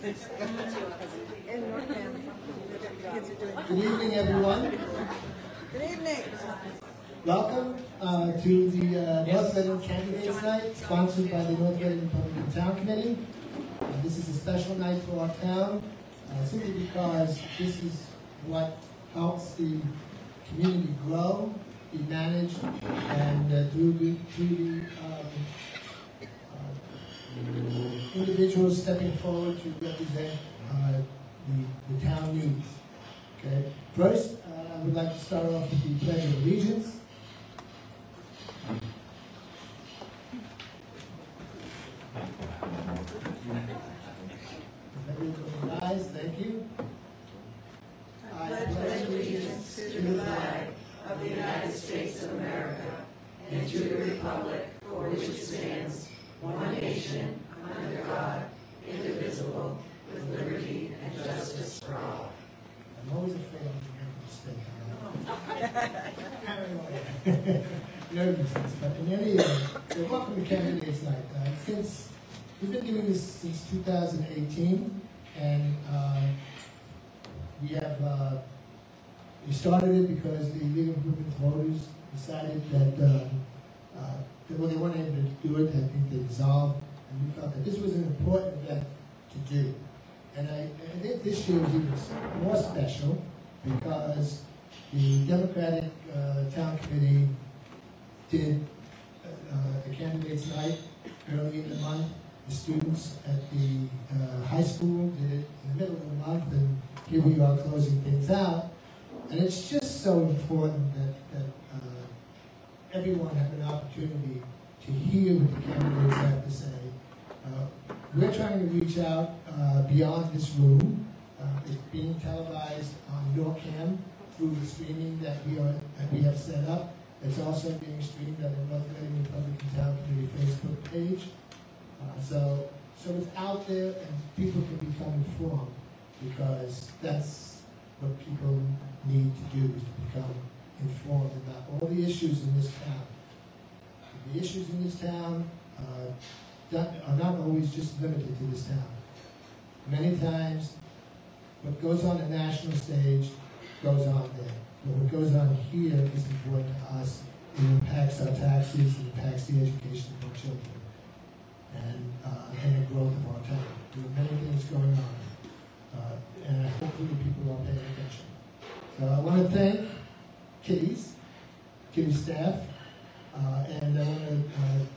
Good evening, everyone. Good evening. Welcome uh, to the uh, North Reading Candidates Night, sponsored by the North Reading Republican Town Committee. Uh, this is a special night for our town, uh, simply because this is what helps the community grow, be managed, and uh, through the, through the um, individuals stepping forward to represent uh, the, the town needs. Okay. First, uh, I would like to start off with the Pledge of Allegiance. Thank you. I pledge allegiance to the flag of the United States of America and to the republic for which it stands, one nation, under God, indivisible, with liberty and justice for all. I'm always afraid I'm going to mistake. Nervousness, but in any event, so welcome to Candidates Night. Uh, since we've been doing this since 2018, and uh, we have uh, we started it because the League of Women Voters decided that um, uh, well, they able to do it. I think they dissolved, and we felt that this was an important event to do. And I, I think this year was even more special because the Democratic uh, Town Committee did uh, the candidates night early in the month. The students at the uh, high school did it in the middle of the month, and here we are closing things out. And it's just so important that, that uh, everyone have an opportunity to hear what the candidates have to say. Uh, we're trying to reach out uh, beyond this room. Uh, it's being televised on NORCAM through the streaming that we are that we have set up. It's also being streamed on the North Reading Republican Town Committee Facebook page. Uh, so, so it's out there and people can become informed because that's what people need to do is to become informed about all the issues in this town. The issues in this town uh, are not always just limited to this town. Many times, what goes on the national stage goes on there. But what goes on here is important to us. It impacts our taxes, it impacts the education of our children, and, uh, and the growth of our town. There are many things going on, uh, and hopefully people are paying attention. So I want to thank Kitty's, Kitty staff, uh, and I want to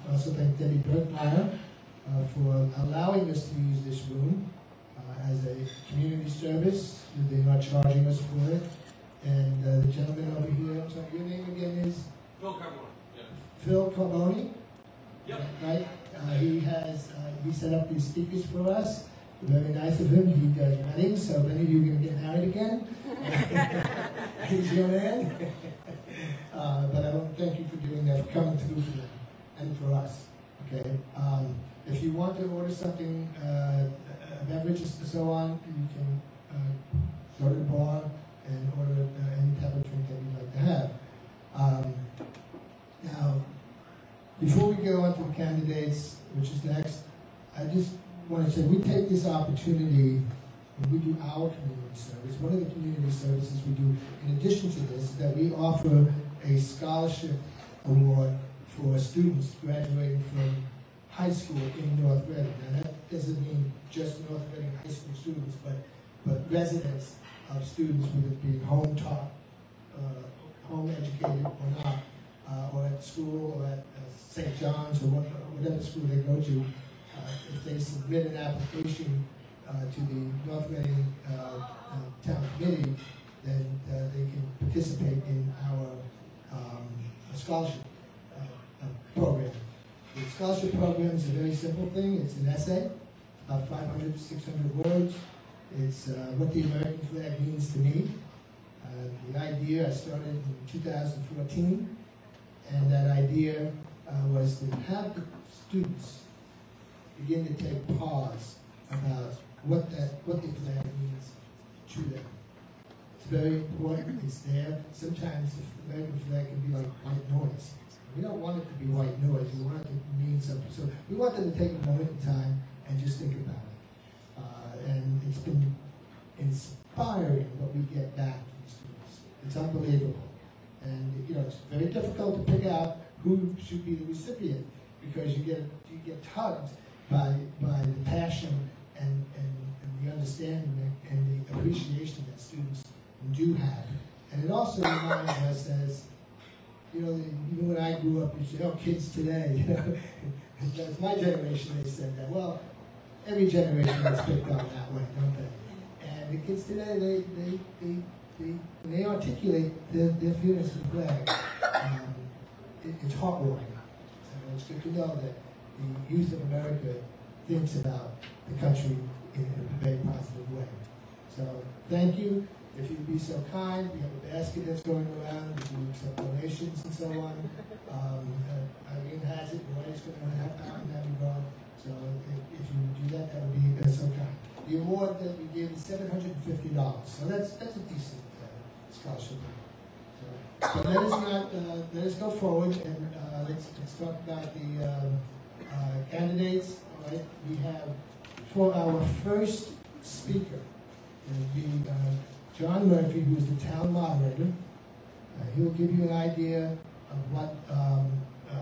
uh, also thank Debbie Bergmeyer uh, for allowing us to use this room uh, as a community service. They're not charging us for it. And uh, the gentleman over here, I'm sorry, your name again is? Phil Carbone. Yeah. Phil Carboni. Yep. Right? Uh, he has, uh, he set up these speakers for us. Very nice of him. He does weddings, so if any of you are going to get married again, he's your man. uh, but I want to thank you for doing that, for coming through for them and for us. Okay. Um, if you want to order something, uh, beverages and so on, you can uh, go to the bar and order uh, any type of drink that you'd like to have. Um, now, before we go on to candidates, which is next, I just want to say we take this opportunity when we do our community service. One of the community services we do, in addition to this, is that we offer a scholarship award for students graduating from high school in North Reading. Now that doesn't mean just North Reading high school students, but, but residents of students, whether it be home taught, uh, home educated or not, uh, or at school or at uh, St. John's or what, whatever school they go to, if they submit an application uh, to the North Reading uh, Town Committee, then they can participate in our um, scholarship program. The scholarship program is a very simple thing. It's an essay, about 500, to 600 words. It's uh, what the American flag means to me. Uh, the idea I started in 2014, and that idea uh, was to have the students begin to take pause about what that what the flag means to them. It's very important. It's there. Sometimes the American flag can be like white noise. We don't want it to be white noise. We want it to mean something. So we want them to take a moment in time and just think about it. Uh, and it's been inspiring what we get back from students. It's unbelievable. And, you know, it's very difficult to pick out who should be the recipient because you get, you get tugged by, by the passion and, and, and the understanding and the appreciation that students do have. And it also reminds us as, you know, when I grew up, you say, oh, kids today, you know, that's my generation, they said that. Well, every generation is picked on that way, don't they? And the kids today, they, they, they, they, they articulate their, their feelings the flag, um, it, it's heartwarming. So it's good to know that the youth of America thinks about the country in a very positive way. So thank you. If you'd be so kind, we have a basket that's going around, we do accept donations and so on. Um, uh, Irene has it, Roy's going to help out in that regard. So if, if you do that, that would be that's so kind. The award that we give is seven hundred and fifty dollars, so that's that's a decent uh, scholarship. So, so let us not uh, let us go forward and uh, let's let's talk about the um, candidates. All right, we have for our first speaker. Be uh, John Murphy, who is the town moderator. Uh, he will give you an idea of what um, uh,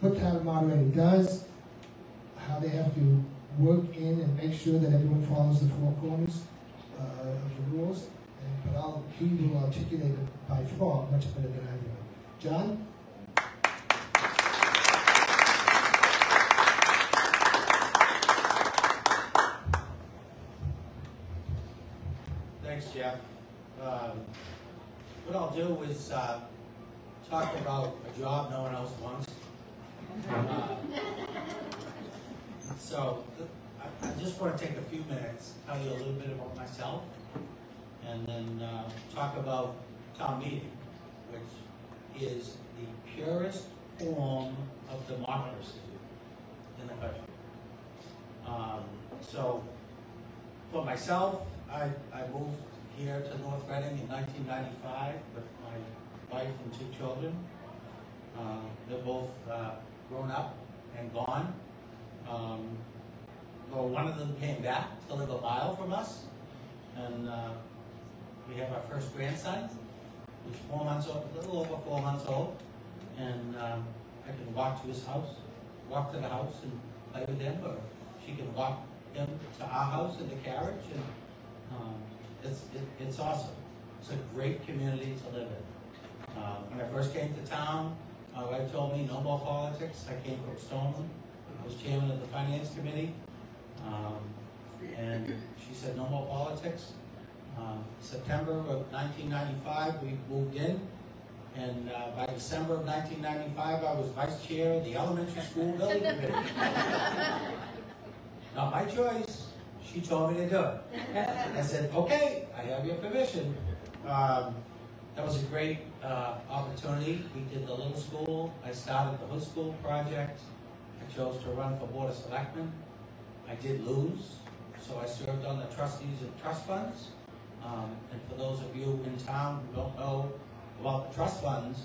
what town moderator does, how they have to work in and make sure that everyone follows the four corners uh, of the rules. And, but I'll, he will articulate it by far much better than I do. John? Thanks, Jeff. Um, What I'll do is uh, talk about a job no one else wants. Uh, So, I I just want to take a few minutes, tell you a little bit about myself, and then uh, talk about town meeting, which is the purest form of democracy in the country. Um, So, for myself, I, I moved here to North Reading in 1995 with my wife and two children. Uh, they're both uh, grown up and gone. Um, well, one of them came back to live a mile from us, and uh, we have our first grandson, who's four months old, a little over four months old, and um, I can walk to his house, walk to the house and play with him, or she can walk him to our house in the carriage, and um, it's, it, it's awesome. It's a great community to live in. Um, when I first came to town, my wife told me no more politics. I came from Stoneham. I was chairman of the finance committee. Um, and she said no more politics. Um, September of 1995, we moved in. And uh, by December of 1995, I was vice chair of the elementary school building committee. Not my choice. She told me to do it. I said, okay, I have your permission. Um, that was a great uh, opportunity. We did the little school. I started the hood school project. I chose to run for board of selectmen. I did lose, so I served on the trustees of trust funds. Um, and for those of you in town who don't know about the trust funds,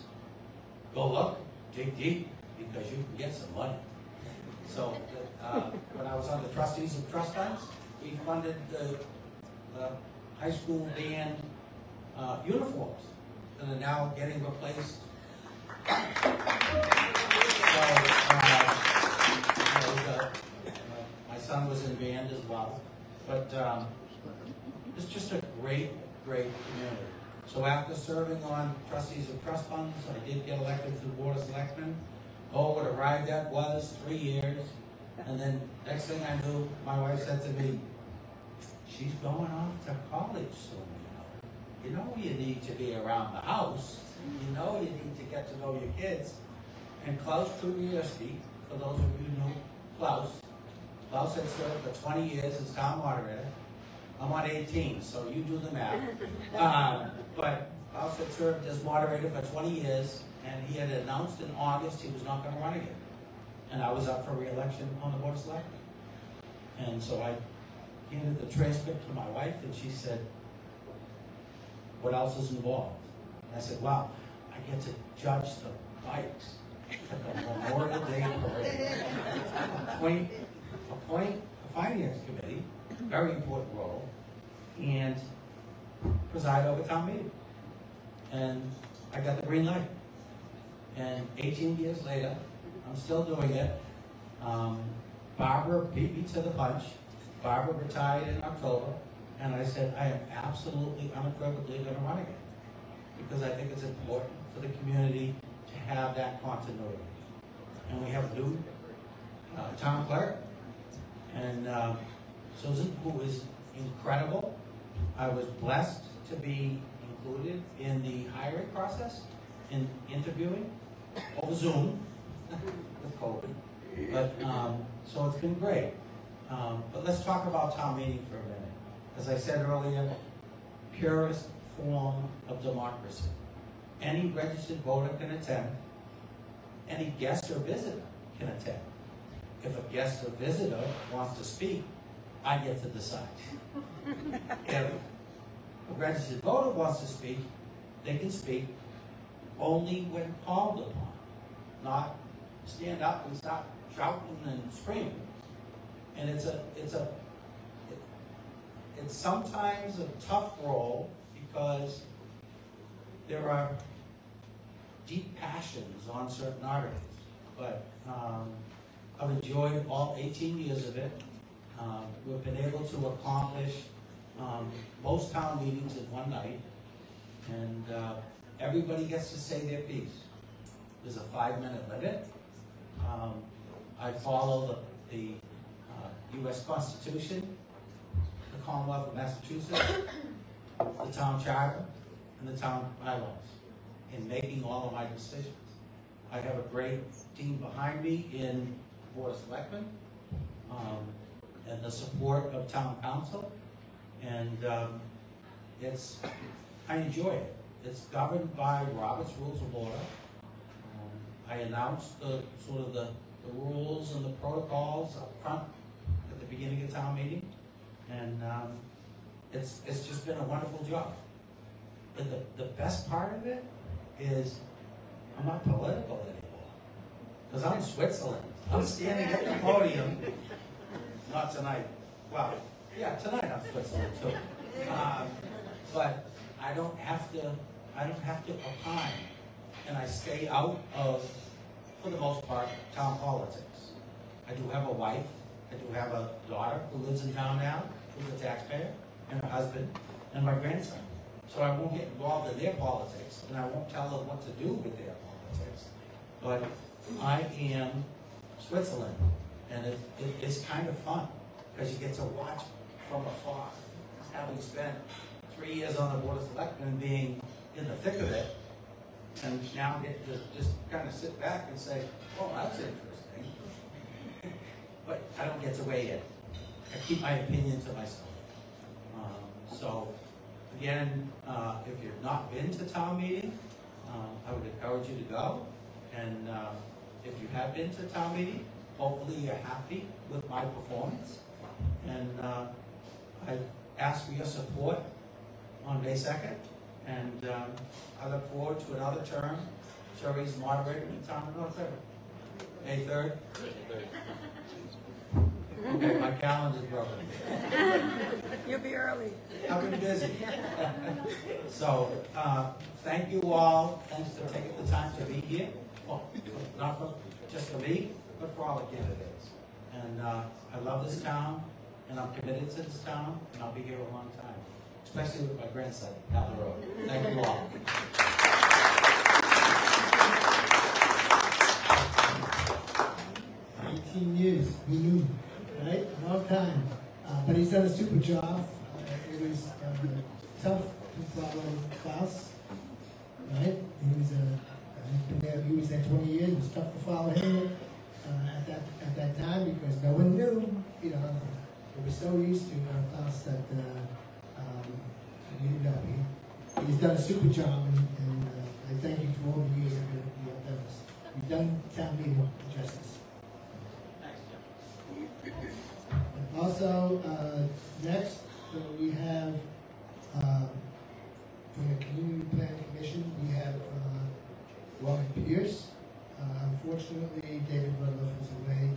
go look, dig deep, because you can get some money. So, uh, when I was on the trustees of trust funds, we funded the, the high school band, uh, uniforms that are now getting replaced. So, uh, uh, my son was in band as well, but, um, it's just a great, great community. So after serving on trustees of trust funds, I did get elected to the board of selectmen. Oh, what a ride that was, three years. And then next thing I knew, my wife said to me, she's going off to college soon, you know. You know you need to be around the house. You know you need to get to know your kids. And Klaus Trubieski, for those of you who know Klaus, Klaus had served for 20 years as town moderator. I'm on 18, so you do the math. Um, but Klaus had served as moderator for 20 years, and he had announced in August he was not going to run again. And I was up for re-election on the board of selectmen. And so I handed the transcript to my wife, and she said, what else is involved? And I said, wow, I get to judge the bikes at the Memorial Day Parade. Appoint, appoint a finance committee, very important role, and preside over town meeting. And I got the green light. And 18 years later, I'm still doing it. Um, Barbara beat me to the punch. Barbara retired in October, and I said, I am absolutely unequivocally going to run again. Because I think it's important for the community to have that continuity. And we have a new uh, town clerk, and uh, Susan, who is incredible. I was blessed to be included in the hiring process, in interviewing over Zoom with COVID. But, um, so it's been great. Um, but let's talk about town meeting for a minute. As I said earlier, purest form of democracy. Any registered voter can attend. Any guest or visitor can attend. If a guest or visitor wants to speak, I get to decide. If a registered voter wants to speak, they can speak only when called upon, not stand up and start shouting and screaming. And it's a, it's a, it- it's sometimes a tough role because there are deep passions on certain articles. But um, I've enjoyed all 18 years of it. Um, We've been able to accomplish um, most town meetings in one night. And uh, everybody gets to say their piece. There's a five-minute limit. Um, I follow the, the US Constitution, the Commonwealth of Massachusetts, the town charter, and the town bylaws in making all of my decisions. I have a great team behind me in Board of Selectmen, um, and the support of town counsel. And, um, it's, I enjoy it. It's governed by Robert's Rules of Order. Um, I announced the, sort of the, the rules and the protocols up front beginning of town meeting. And, um, it's, it's just been a wonderful job. But the, the best part of it is I'm not political anymore. Because I'm in Switzerland. I'm standing at the podium. Not tonight. Well, yeah, tonight I'm Switzerland too. Um, but I don't have to, I don't have to opine. And I stay out of, for the most part, town politics. I do have a wife, I do have a daughter who lives in town now, who's a taxpayer, and a husband, and my grandson. So I won't get involved in their politics, and I won't tell them what to do with their politics. But I am Switzerland, and it, it, it's kind of fun, because you get to watch from afar. Having spent three years on the Board of Selectmen, being in the thick of it, and now get to just kind of sit back and say, oh, that's interesting. But I don't get to weigh in. I keep my opinion to myself. Um, So, again, uh, if you've not been to town meeting, um, I would encourage you to go. And uh, if you have been to town meeting, hopefully you're happy with my performance. And uh, I ask for your support on May 2nd. And um, I look forward to another term, Sherry's moderator in town of North Reading. May 3rd? Okay, my calendar's broken. You'll be early. I've been busy. So, uh, thank you all, thanks for taking the time to be here. Well, not for, just for me, but for all the candidates. And, uh, I love this town, and I'm committed to this town, and I'll be here a long time, especially with my grandson down the road. Thank you all. Eighteen years, who knew, right? A Long time. Uh, but he's done a super job. Uh, it was uh, tough to follow right? He was uh, he's there. Was there twenty years. It was tough to follow him uh, at that at that time because no one knew. You know, we were so used to uh, Klaus that uh, um, didn't know. He, he's done a super job, and, and uh, I thank you for all the years that you you have done this. You've done town meeting justice. Also, uh, next, uh, we have, from the Community Planning Commission, we have, uh, Pierce. Uh, unfortunately, David Rudloff is away,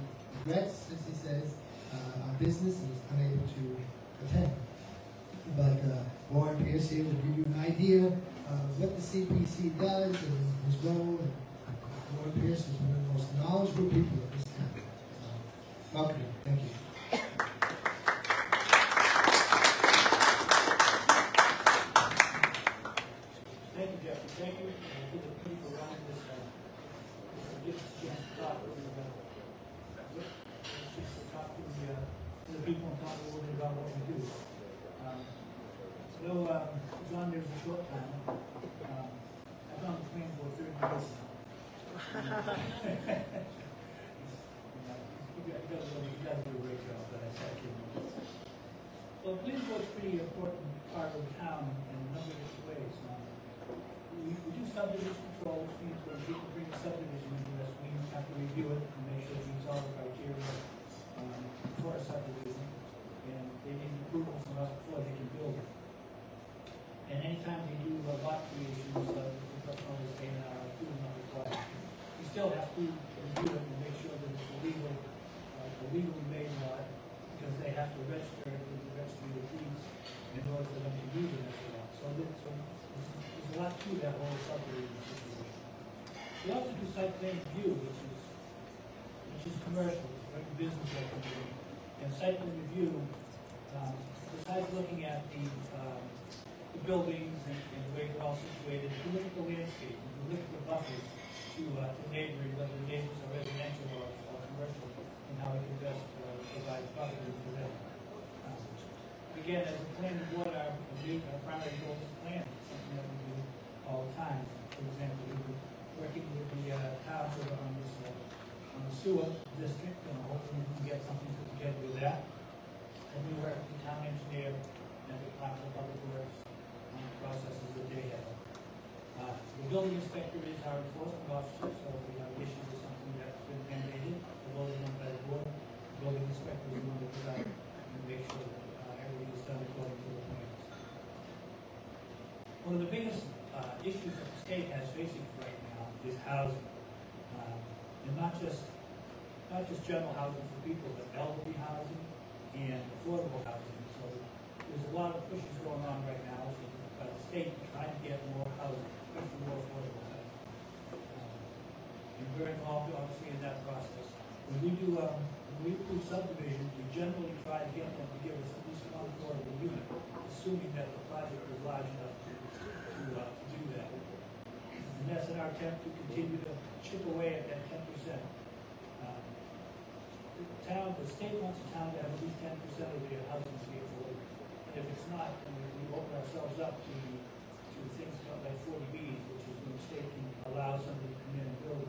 regrets, as he says, uh, on business, and is unable to attend. But uh, Warren Pierce here will give you an idea of what the CPC does and his role. And Warren Pierce is one of the most knowledgeable people of this town. So, welcome. Thank you. Thank you, Jeffrey. Thank you uh, to the people running this, uh, this gives us a chance to talk to the, uh, this chance to talk to the, uh, to the people and talk a little bit about what we do. Um, So, um, there for a short time. Um, I've on the planning board thirty years now. You guys, you guys really- you guys do a great job, but I said, I can't. Well, a pretty important part of the town in a number of different ways. Um, we, we do subdivision control, which means when people bring a subdivision into us, we have to review it and make sure it meets all the criteria, um, for a subdivision. And they need approval from us before they can build it. And anytime they do uh, lot creations, uh, the customer is saying, uh, approval not required. We still have to review it and make sure that it's a legal, uh, a legally made lot, because they have to register it with the registry of deeds in order for them to use it as a lot. So there's, so there's a lot to that whole subdivision situation. We also do site plan review, which is, which is commercial, it's very business activity. And site plan review, um, besides looking at the, um, the buildings and, and the way they're all situated, you look at the landscape, you look at the buffers to, uh, to neighboring, whether the neighbors are residential or, or commercial, and how we can best, uh, provide buffers for them. Um, Again, as a planning board, our, our primary goal is plan, something that we do all the time. For example, we were working with the, uh, town on this, on the sewer district, and hopefully we can get something put together with that. And we work with the town engineer and the Department of Public Works on the processes that they have. Uh, the building inspector is our enforcement officer, so if we have issues with something that's been mandated, the voted on by the board, the building inspector is the one that goes out and make sure that, uh, everything is done according to the plans. One of the biggest, uh, issues that the state has facing right now is housing. And not just, not just general housing for people, but elderly housing and affordable housing. So there's a lot of pushes going on right now, by the state trying to get more housing, especially more affordable housing. Um, And we're involved obviously in that process. When we do, um, when we do subdivisions, we generally try to get them to give us at least one affordable unit, assuming that the project is large enough to, to, uh, to do that. And that's in our attempt to continue to chip away at that ten percent. Um, The town, the state wants the town to have at least ten percent of their housing to be affordable. And if it's not, then we open ourselves up to, to things like forty Bs, which is when the state can allow somebody to come in and build,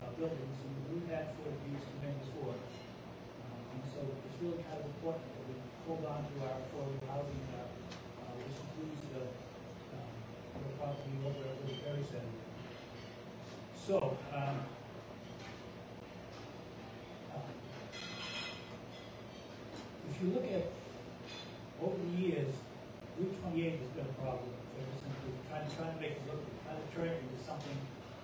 uh, buildings, and we've had forty Bs come in before. Um, And so it's really kind of important that we hold on to our affordable housing, uh, uh, which includes the, um, the property over at the Berry Center. So, um, if you look at, over the years, Route twenty-eight has been a problem, ever since we trying, trying to make it look, trying to turn it into something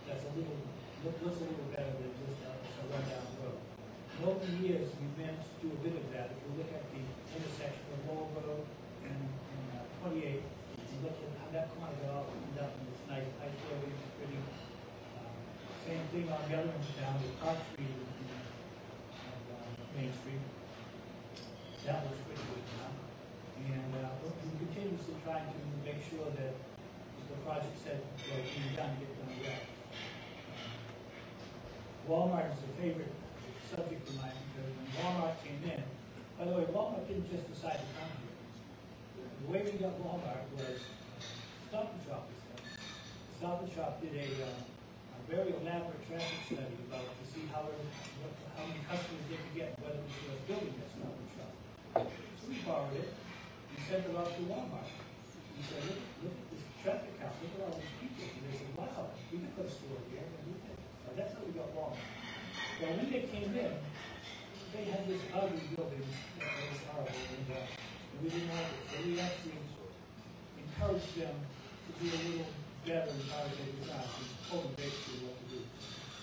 that's a little, look, looks a little better than just a, run down road. And over the years, we've managed to do a bit of that, if you look at the intersection of Lowell Road and, and uh, twenty-eight, you look at how that corner got all cleaned up, and it's nice, nice um, same thing on the other end down with Park Street and, and, um, Main Street. That looks pretty good now. And, uh, we're continuously trying to make sure that the project said, well, being done, get done well. Walmart is a favorite subject of mine, because when Walmart came in, by the way, Walmart didn't just decide to come here. The way we got Walmart was Stop and Shop was. Stop and Shop did a, uh, a very elaborate traffic study about to see how, what, how many customers they could get, whether it was building that Stop and. So we borrowed it, and sent it off to Walmart. We said, look, look at this traffic count, look at all these people. And they said, wow, we can put a store here, and we can. So that's how we got Walmart. Well, when they came in, they had this ugly building that was horrible, and, uh, we didn't like it. So we actually encouraged them to do a little better as far as they design, we told them basically what to do.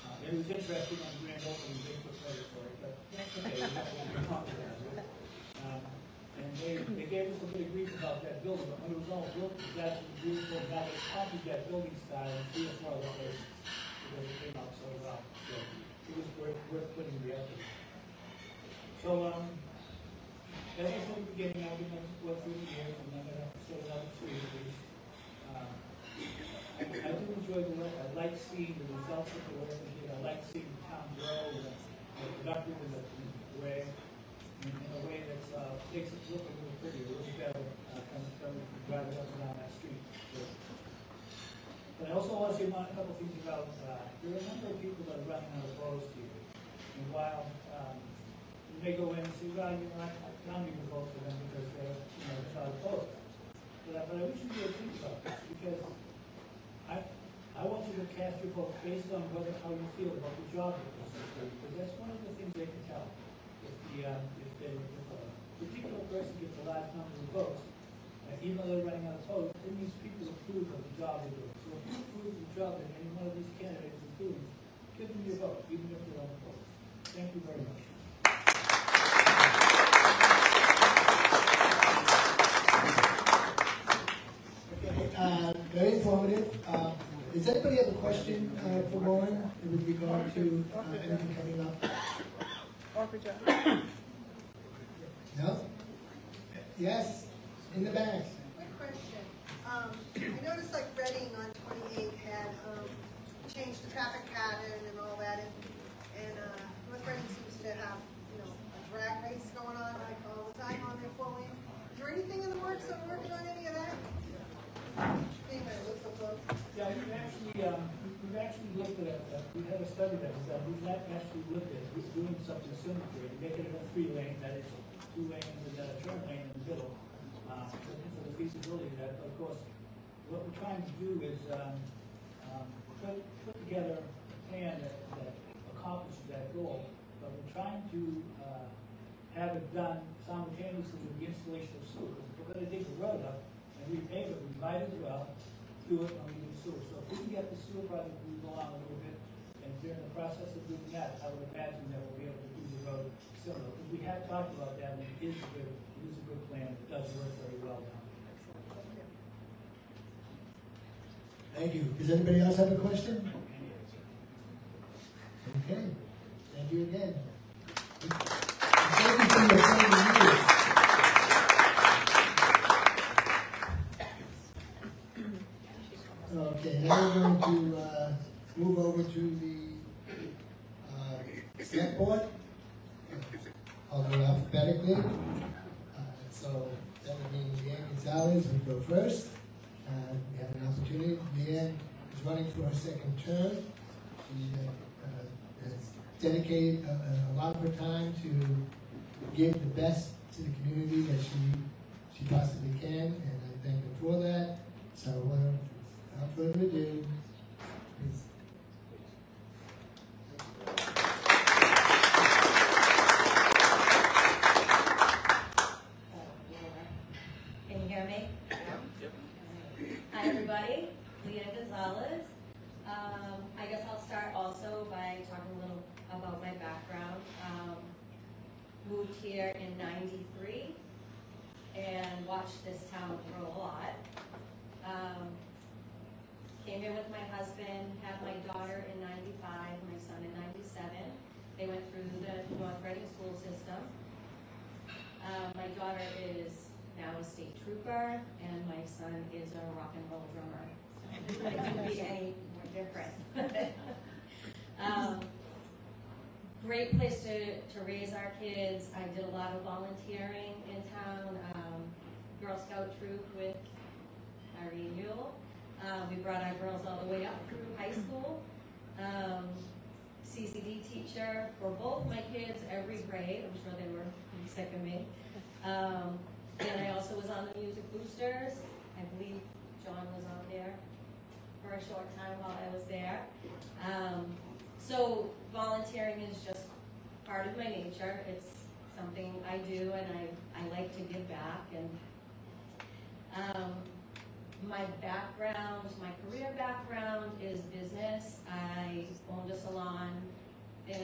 Uh, it was interesting on the grand opening, they took credit for it, but that's okay, we have to be confident of it. Um, and they, they gave us a bit of grief about about that building, but when it was all built, it was absolutely beautiful, and now they copied that building style in three or four places, because it came out so well, so it was worth, worth putting the effort. So, um, as I said at the beginning, on this board through the years, and I'm gonna say another three at least. I I do enjoy the work, I like seeing the results of the work we did, I like seeing the town grow, and uh, productive in the, the way, in, in a way that's, uh, makes it look a little prettier, a little better, uh, come, drive it up and down that street. But I also want to say a couple things about, uh, there are a number of people that are running out of votes here. And while, um, you may go in and say, well, you know, I, I'm not gonna vote for them because they're, you know, not opposed. But, I- but I wish you would think about this, because I, I want you to cast your vote based on whether, how you feel about the job doing, because that's one of the things they can tell. If the, um, if they, if a particular person gets a large number of votes, uh, even though they're running unopposed, it means people approve of the job they're doing. So if you approve the job that any one of these candidates doing, give them your vote, even if they're unopposed. Thank you very much. Okay, uh, very informative. Does anybody have a question uh, for Warren with regard to uh, anything coming up? No? Yes, in the back. Quick question. Um, I noticed like Reading on twenty-eight had, um, changed the traffic pattern and all that, and, and, uh, North Reading seems to have, you know, a drag race going on like all the time on their four lane. Is there anything in the works that we're working on any of that? Anyway, it looks so close. Yeah, we've actually, um, we- we've actually looked at, uh, we had a study that was done, we've not actually looked at, we're doing something similar to make it a three lane, that is, two lanes and then a turn lane in the middle. Uh, for the feasibility of that, but of course, what we're trying to do is, um, um, put, put together a plan that, that accomplishes that goal, but we're trying to, uh, have it done simultaneously with the installation of sewer, because if we're gonna dig the road up and repave it, we might as well do it when we sewer. So if we can get the sewer project moved along a little bit, and during the process of doing that, I would imagine that we'll be able to do the road similar. Because we have talked about that, and it is a good, it is a good plan, it does work very well there. Thank you. Does anybody else have a question? Okay, thank you again. Thank you for your friendly years. Okay, now we're going to, uh, move over to the, uh, select board. I'll go alphabetically. Uh, so that would mean Leanne Gonzalez would go first. Uh, we have an opportunity. Leanne is running for her second term. She uh, uh, has dedicated a, a lot of her time to give the best to the community that she she possibly can, and I thank her for that. So, uh, without further ado, please. Can you hear me? Hi, everybody. Leanne Gonzalez. Um, I guess I'll start also by talking a little about my background. Um, moved here in ninety-three and watched this town grow a lot. Um, came here with my husband, had my daughter in ninety-five, my son in ninety-seven. They went through the North Reading school system. Um, my daughter is now a state trooper, and my son is a rock and roll drummer. It couldn't be any more different. um, great place to, to raise our kids. I did a lot of volunteering in town. Um, Girl Scout troop with Irene Yule. Uh, we brought our girls all the way up through high school. Um, CCD teacher for both my kids, every grade. I'm sure they were sick of me. Um, and I also was on the Music Boosters. I believe John was on there for a short time while I was there. Um, so volunteering is just part of my nature. It's something I do and I, I like to give back and um, my background, my career background is business. I owned a salon in,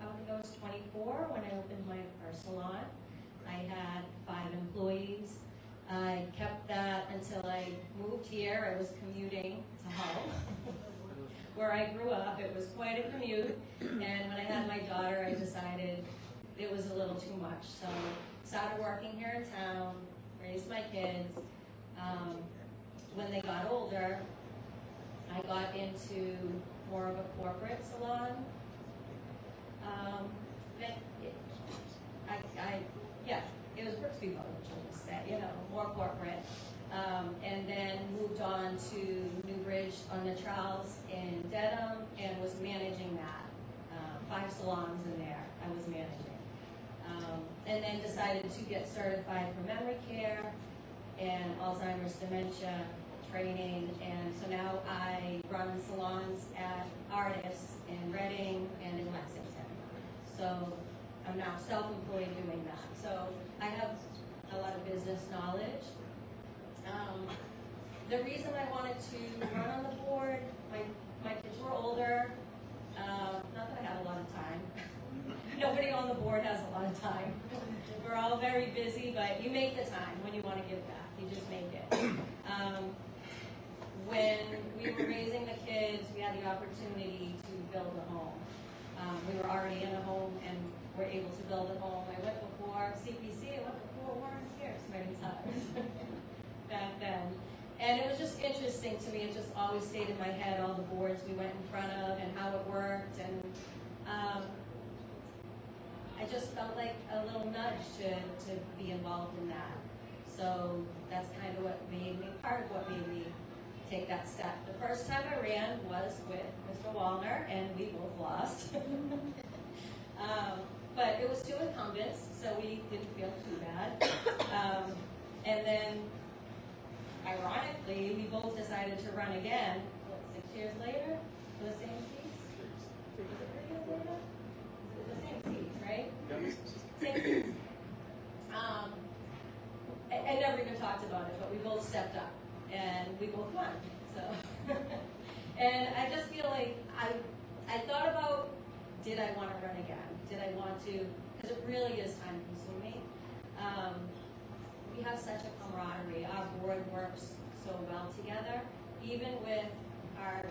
I think I was 24 when I opened my first salon. I had five employees. Um, moved here, I was commuting to Hull, where I grew up. It was quite a commute, and when I had my daughter, I decided it was a little too much. So started working here in town, raised my kids. Um, when they got older, I got into more of a corporate salon. Um, but it, I, I, yeah, it was Brooksby was that, you know, more corporate. Um, and then moved on to Newbridge on the Charles in Dedham and was managing that. Uh, five salons in there I was managing. Um, and then decided to get certified for memory care and Alzheimer's dementia training. And so now I run salons at Artis in Reading and in Lexington. So I'm now self-employed doing that. So I have a lot of business knowledge. Um, the reason I wanted to run on the board, my, my kids were older. Uh, not that I have a lot of time. Nobody on the board has a lot of time. We're all very busy, but you make the time when you want to give back. You just make it. Um, when we were raising the kids, we had the opportunity to build a home. Um, we were already in a home and were able to build a home. I went before CPC, I went before Warren Pierce many times back then. And it was just interesting to me. It just always stayed in my head, all the boards we went in front of and how it worked. And um, I just felt like a little nudge to, to be involved in that. So that's kind of what made me, part of what made me take that step. The first time I ran was with Mr. Wallner, and we both lost. um, but it was two incumbents, so we didn't feel too bad. Um, and then, ironically, we both decided to run again, what, six years later, for the same seats? Three years later? The same seats, right? Same seats. Um, I, I never even talked about it, but we both stepped up and we both won. So, and I just feel like I, I thought about, did I want to run again? Did I want to? Because it really is time consuming. Um, we have such a camaraderie. Our board works so well together, even with our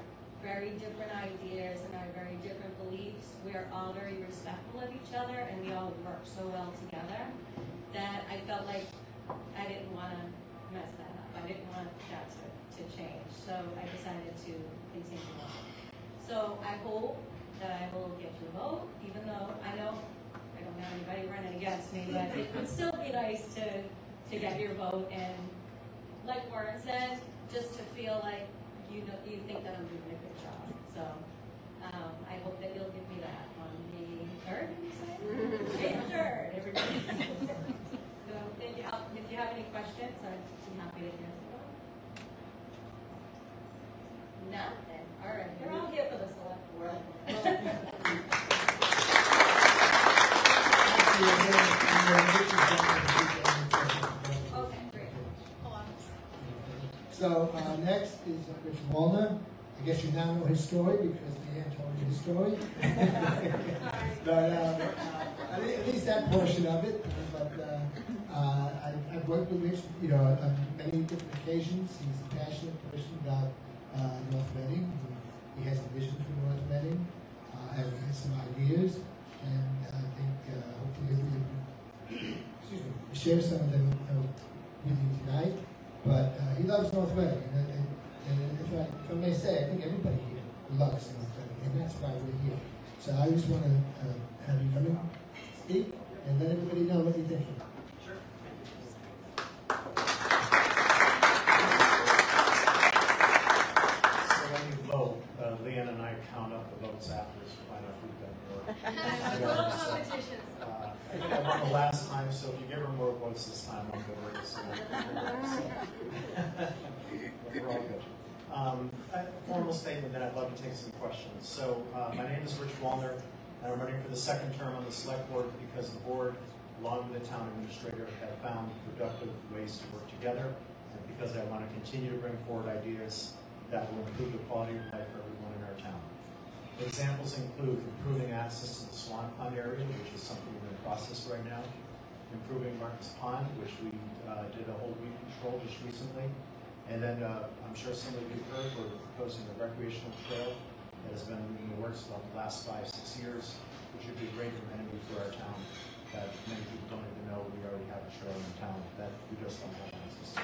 very different ideas and our very different beliefs. We are all very respectful of each other, and we all work so well together that I felt like I didn't want to mess that up. I didn't want that to, to change. So I decided to continue on. So I hope that I will get your vote, even though I know I don't have anybody running against me, but it would still be nice to, to get your vote and like Warren said, just to feel like you know, you think that I'm doing a good job. So um, I hope that you'll give me that on the third? May third, everybody. so if you, have, if you have any questions, I'd be happy to answer them. Nothing. All right. You're all here for the select So, uh, next is uh, Rich Wallner. I guess you now know his story because Leanne told you his story. But, um, uh, at least that portion of it, but, uh, uh, I- I've worked with Rich, you know, on many different occasions. He's a passionate person about, uh, North Reading. He- has a vision for North Reading, uh, he has some ideas, and I think, uh, hopefully he'll be able to share some of them uh, with you tonight. But uh, he loves North Reading, and, and, and if, I, if I may say, I think everybody here loves North Reading, and that's why we're here. So I just want to uh, have you come in, speak, and let everybody know what you're thinking. So when you vote, uh, Leanne and I count up the votes after, so find out who got more. Competitions. Uh, I think I won the last time, so if you give her more votes this time, I'm good with this. We're all good. Um, a formal statement, then I'd love to take some questions. So, uh, my name is Rich Wallner, and I'm running for the second term on the select board because the board, along with the town administrator, have found productive ways to work together, and because I want to continue to bring forward ideas that will improve the quality of life for everyone in our town. Examples include improving access to the Swan Pond area, which is something we're in the process right now. Improving Martins Pond, which we uh, did a whole weed control just recently. And then, uh, I'm sure some of you heard, we're proposing a recreational trail that has been in the works about the last five, six years, which would be great amenity for our town, that many people don't even know we already have a trail in town that we just don't have access to.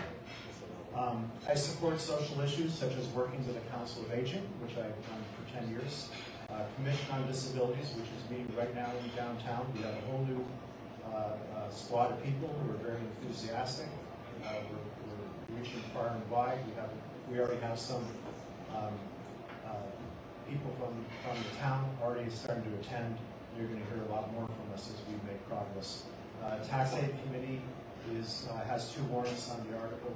Um, I support social issues such as working with the Council of Aging, which I've done for ten years. Uh, Commission on Disabilities, which is meeting right now in downtown. We have a whole new, uh, uh, squad of people who are very enthusiastic. Uh, we're, we're reaching far and wide. We have, we already have some, um, uh, people from, from the town already starting to attend. You're gonna hear a lot more from us as we make progress. Uh, Tax Aid Committee is, uh, has two warrants on the article.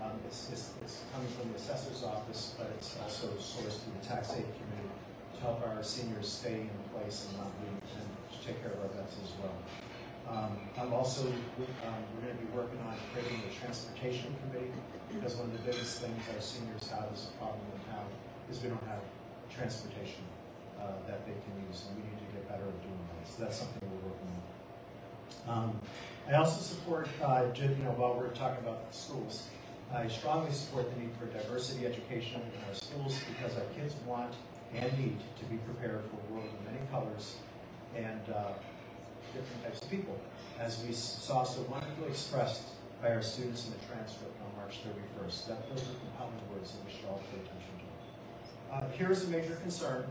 Um, it's, it's, it's coming from the assessor's office, but it's also sourced through the tax aid committee to help our seniors stay in place and not leave and to take care of our vets as well. Um, I'm also, um, we're gonna be working on creating a transportation committee, because one of the biggest things our seniors have as a problem in town is we don't have transportation, uh, that they can use, and we need to get better at doing that, so that's something we're working on. Um, I also support, uh, you know, while we're talking about schools, I strongly support the need for diversity education in our schools because our kids want and need to be prepared for a world of many colors and uh, different types of people, as we saw so wonderfully expressed by our students in the transcript on March 31st. That those are compelling words that we should all pay attention to. Uh, here is a major concern.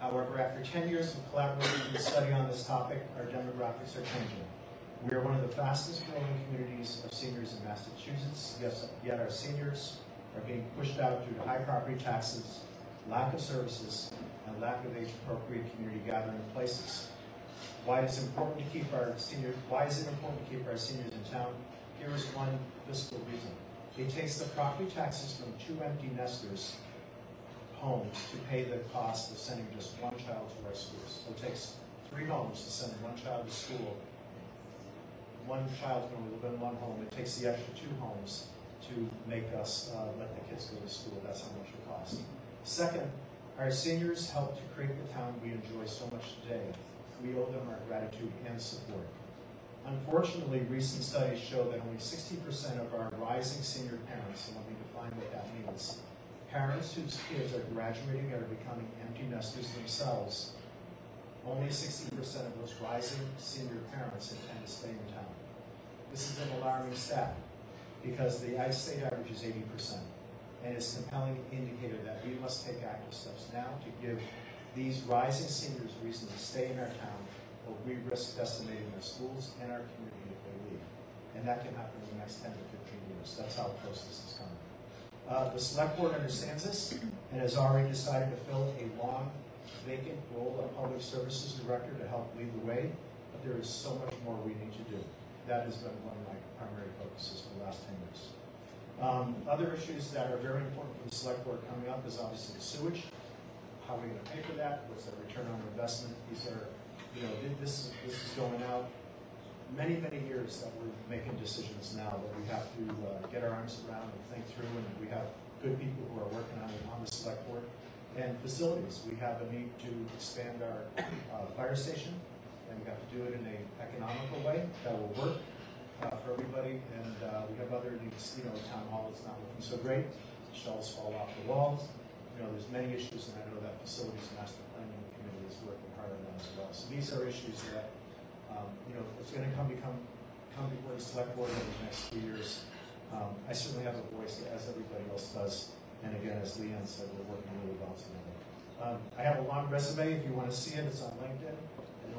However, after 10 years of collaborating and study on this topic, our demographics are changing. We are one of the fastest growing communities of seniors in Massachusetts, yet our seniors are being pushed out due to high property taxes, lack of services, and lack of age-appropriate community gathering places. Why it is important to keep our senior, why is it important to keep our seniors in town? Here is one fiscal reason. It takes the property taxes from two empty nesters homes to pay the cost of sending just one child to our schools. So it takes three homes to send one child to school one child can only live in one home, it takes the extra two homes to make us uh, let the kids go to school. That's how much it costs. Second, our seniors help to create the town we enjoy so much today. We owe them our gratitude and support. Unfortunately, recent studies show that only 60% of our rising senior parents, and let me define what that means, parents whose kids are graduating are becoming empty nesters themselves, only 60% of those rising senior parents intend to stay in town. This is an alarming stat because the state average is 80%. And it's a compelling indicator that we must take active steps now to give these rising seniors reason to stay in our town or we risk decimating our schools and our community if they leave. And that can happen in the next 10 to 15 years. That's how close this is coming. Uh, the select board understands this and has already decided to fill a long vacant role of public services director to help lead the way, but there is so much more we need to do. That has been one of my primary focuses for the last 10 years. Um, other issues that are very important for the select board coming up is obviously the sewage. How are we going to pay for that? What's the return on investment? These are, you know, this is, this is going out many, many years that we're making decisions now that we have to uh, get our arms around and think through, and we have good people who are working on it on the select board. And facilities, we have a need to expand our uh, fire station, and we have to do it in an economical way that will work uh, for everybody. And uh, we have other you know, town hall is not looking so great, shelves fall off the walls. You know, there's many issues, and I know that facilities master planning committee is working hard on that as well. So these are issues that, um, you know, it's going to come become come before the select board in the next few years. Um, I certainly have a voice, as everybody else does. And again, as Leanne said, we're working really well together. Um, I have a long resume. If you want to see it, it's on LinkedIn.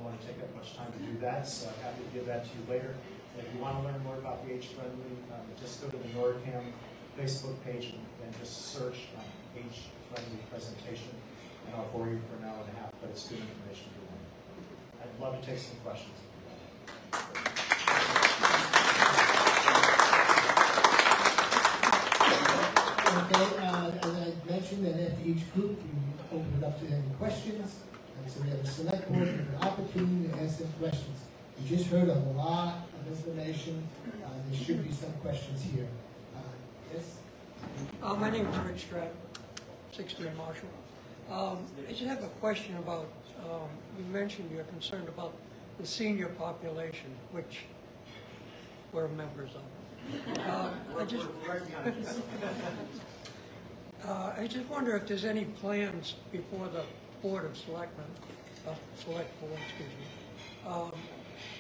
Don't want to take up much time to do that, so I'm happy to give that to you later. If you want to learn more about the Age-Friendly, um, just go to the NORCAM Facebook page and, and just search um, Age-Friendly presentation, and I'll bore you for an hour and a half, but it's good information to learn. I'd love to take some questions. Okay, uh, as I mentioned, and after each group, we open it up to any questions. So we have a select board with an opportunity to ask them questions. You just heard a lot of information. Uh, there should be some questions here. Uh, yes? Uh, my name is Rich Stratton, 60 in Marshall. Um, I just have a question about, um, you mentioned you're concerned about the senior population, which we're members of. Uh, I just, uh, I just wonder if there's any plans before the Board of Selectmen, uh, Select Board, excuse me, um,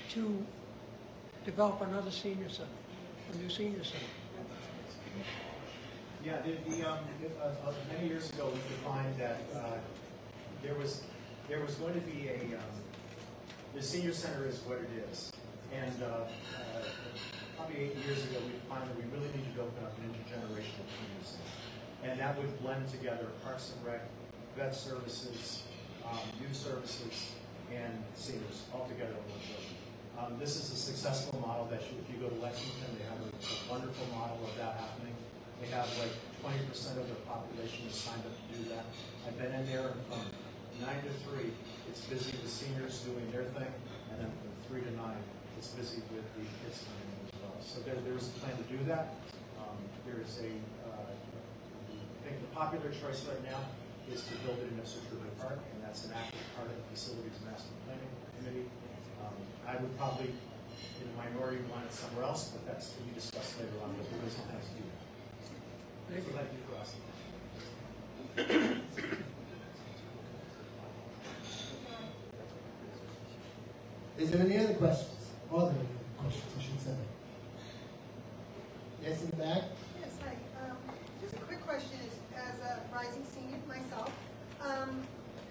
to develop another senior center, a new senior center. Yeah, the, the, um, uh, uh, many years ago, we defined that, uh, there was, there was going to be a, um, the senior center is what it is. And, uh, uh, probably eight years ago, we defined that we really needed to open up an intergenerational community center. And that would blend together Parks and Rec, vet services, um, youth services, and seniors all together in one building. Um, this is a successful model that you, if you go to Lexington, they have a a wonderful model of that happening. They have like twenty percent of their population is signed up to do that. I've been in there and from nine to three, it's busy with seniors doing their thing, and then from three to nine, it's busy with the kids coming in as well. So there, there is a plan to do that. Um, there is a, uh, I think the popular choice right now is to build it in Ipswich River Park, and that's an active part of the facilities master planning committee. Um, I would probably, in a minority, want it somewhere else, but that's to be discussed later on, but there is a plan to do that. Thank you. So thank you for asking. Is there any other questions? Are there any other questions, I should say? Yes, in the back? Yes, hi. Um, Just a quick question is, as a rising senior myself, um,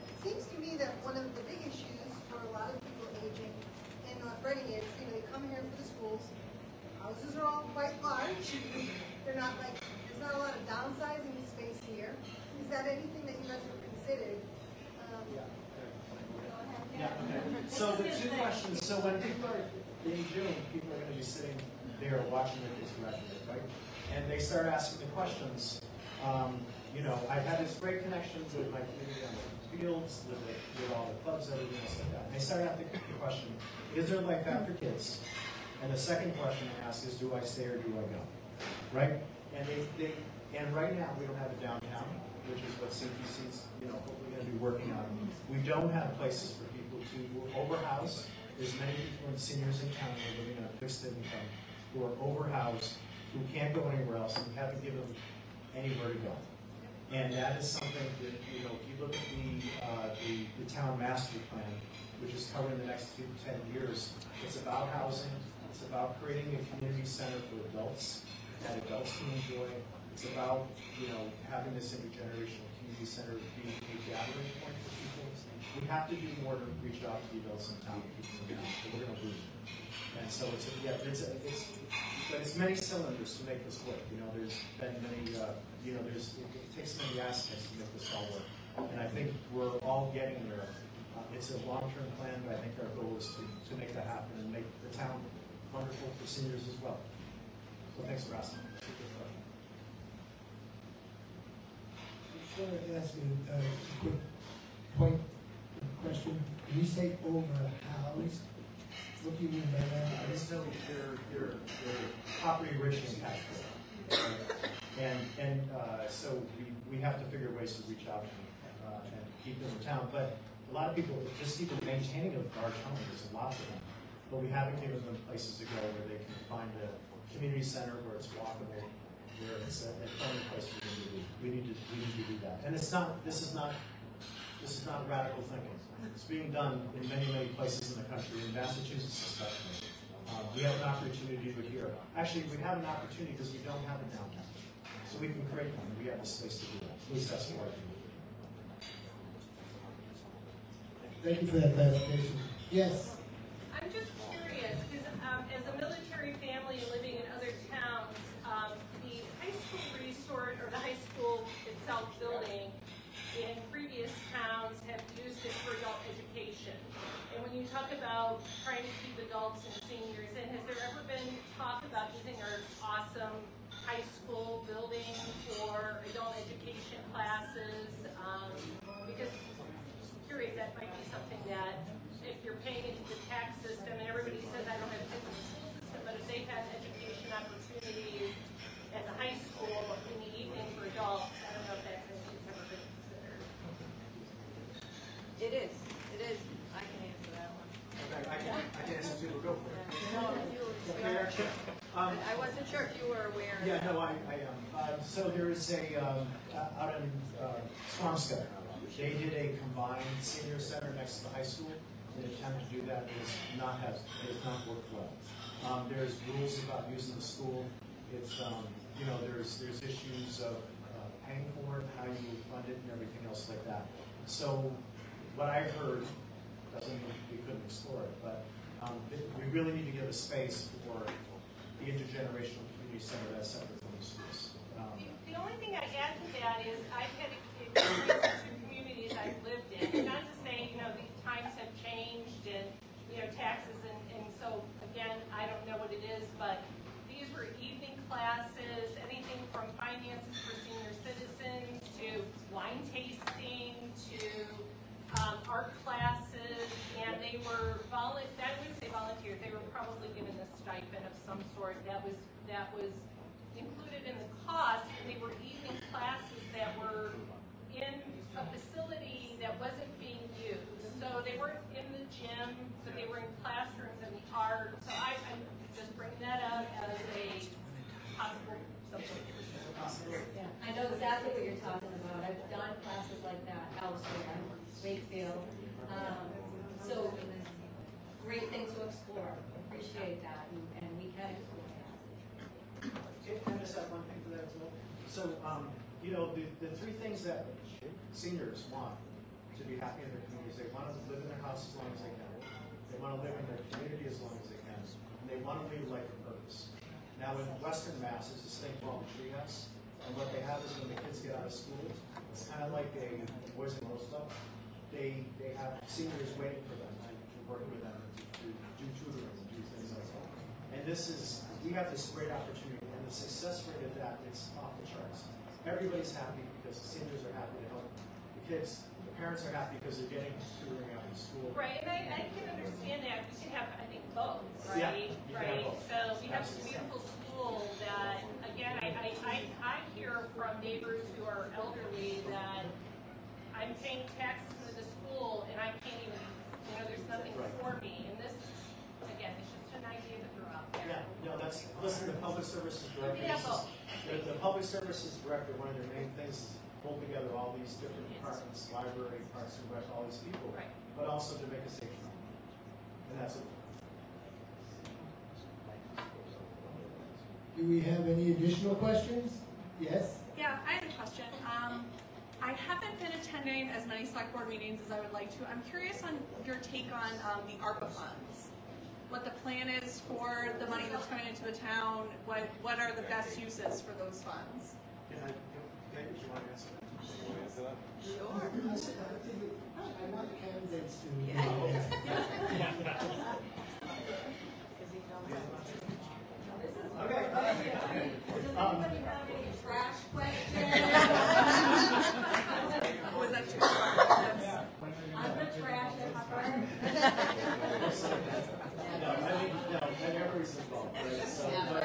it seems to me that one of the big issues for a lot of people aging in North Reading is, you know, they come here for the schools, houses are all quite large, they're not like, there's not a lot of downsizing the space here. Is that anything that you guys have considered? Um, Yeah, okay. So the two questions, so when people are, in June, people are gonna be sitting there watching their kids graduate, right? And they start asking the questions, um, you know, I've had this great connection with my community on the fields, with, the- with all the clubs, everything else like that. And they start asking the question, is there life after kids? And the second question I ask is, do I stay or do I go? Right? And they, they, and right now, we don't have a downtown, which is what CPC's, you know, hopefully gonna be working on. We don't have places for people to overhouse. There's many people and seniors in town who are living on a fixed income, who are overhoused, who can't go anywhere else, and we haven't given them anywhere to go. And that is something that, you know, if you look at the, uh, the, the town master plan, which is covering the next few, ten years, it's about housing, it's about creating a community center for adults, that adults can enjoy. It's about, you know, having this intergenerational community center be a gathering point for people. We have to do more to reach out to the adults in town, or we're gonna lose them. And so it's, yeah, it's, it's, but it's many cylinders to make this work, you know, there's been many, uh, you know, there's, it it takes many aspects to make this all work. And I think we're all getting there. Uh, It's a long-term plan, but I think our goal is to, to make that happen and make the town wonderful for seniors as well. So thanks for asking. I Just wanted to ask you uh, a quick point, question. When you say overhoused, what do you mean by that? I just they're, they're, they're property rich in cash flow. And, and, uh, so we, we have to figure ways to reach out to them, uh, and keep them in town. But a lot of people, just even maintaining a large home is a lot for them. But we haven't given them places to go where they can find a community center where it's walkable, where it's a, a place for them to be. We need to, we need to do that. And it's not, this is not, this is not radical thinking. It's being done in many, many places in the country, in Massachusetts especially. Uh, we have an opportunity to here. Actually, we have an opportunity because we don't have a downtown. So we can create one, we have the space to do that. At least that's what I do. Thank you for that clarification. Yes, I'm just curious, because um, as a military family living in other towns, um, the high school resort, or the high school itself building in previous towns have used it for adult education. And when you talk about trying to keep adults and seniors in, has there ever been talk about using our awesome high school building for adult education classes? Um, Because just curious, that might be something that if you're paying into the tax system, and everybody says, I don't have the school system, but if they had education opportunities at the high school in the evening for adults, I don't know if that's anything's ever been considered. It is, it is. I can answer that one. Okay, I can, I can answer too, go for it. No, you, Okay, Eric? Um, I wasn't sure if you were aware. Yeah, no, I, I am. Um, so there is a, um, uh, out in, uh, Swampscott, they did a combined senior center next to the high school. They attempted to do that, has not it has not worked well. Um, there's rules about using the school. It's, um, you know, there's, there's issues of, uh, paying for it, how you fund it and everything else like that. So what I heard, doesn't mean we couldn't explore it, but, um, we really need to give a space for the intergenerational community center that's separate from the schools. Um, The- only thing I add to that is I've had experiences in communities I've lived in, not to say, you know, the times have changed and, you know, taxes and, and so, again, I don't know what it is, but these were evening classes, anything from finances for senior citizens to wine tasting to, um, art classes, and they were volun, I wouldn't say volunteers, they were probably given a stipend of some sort that was, that was included in the cost, they were evening classes that were in a facility that wasn't being used. So they weren't in the gym, but they were in classrooms and the art. So I, I'm just bringing that up as a possible subject. Yeah, I know exactly what you're talking about. I've done classes like that elsewhere, Wakefield. Um, so, great thing to explore. Appreciate that, and, and we can. Can I just add one thing to that as well? So, um, you know, the, the three things that seniors want to be happy in their communities, they want to live in their house as long as they can. They want to live in their community as long as they can. And they want to lead life with purpose. Now, in Western Mass, there's this thing called the. And what they have is when the kids get out of school, it's kind of like a Boys and Girls Club. They, they have seniors waiting for them to, to work with them, to, to do tutoring, and do things like that. And this is, we have this great opportunity, the success rate of that is off the charts. Everybody's happy because the seniors are happy to help the kids. The parents are happy because they're getting tutoring out in school. Right, and I, I can understand that. We should have, I think, both, Yeah, right? you Right, both. so we have this beautiful school that, again, I, I, I, I hear from neighbors who are elderly that I'm paying taxes into the school and I can't even, you know, there's nothing Right. for me. And this, again, it's just an idea to throw out there. Yeah, no, that's, listen, the public services director, is- the, the public services director, one of their main things is pull together all these different departments, library, parks and rec, all these people. Right. But also to make a safe town. And that's it. Do we have any additional questions? Yes? Yeah, I have a question. Um, I haven't been attending as many select board meetings as I would like to. I'm curious on your take on um, the ARPA funds. What the plan is for the money that's coming into the town, what, what are the best uses for those funds? Can I, can, do you want to answer that? I said, I think, I want the candidates to. Okay. Does Um, anybody have any trash questions? Was that too far? I'm the trash expert. No, I mean, no, everybody's involved, right? So, but-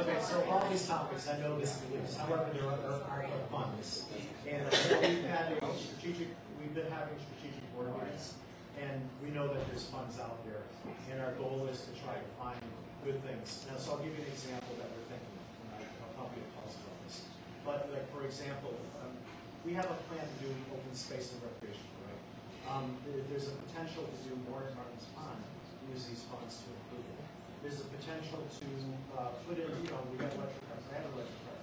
Okay, so all these topics, I know this is, however, there are, are, funds. And we've had a strategic, we've been having strategic board meetings, and we know that there's funds out there. And our goal is to try to find good things. Now, so I'll give you an example that we're thinking, of. and I'll probably pause about this. But like, for example, um, we have a plan to do open space and recreation, right? Um, there's a potential to do more in Martins Pond, use these funds to improve. There's a potential to, uh, put in, you know, we got electric cars, I have an electric car.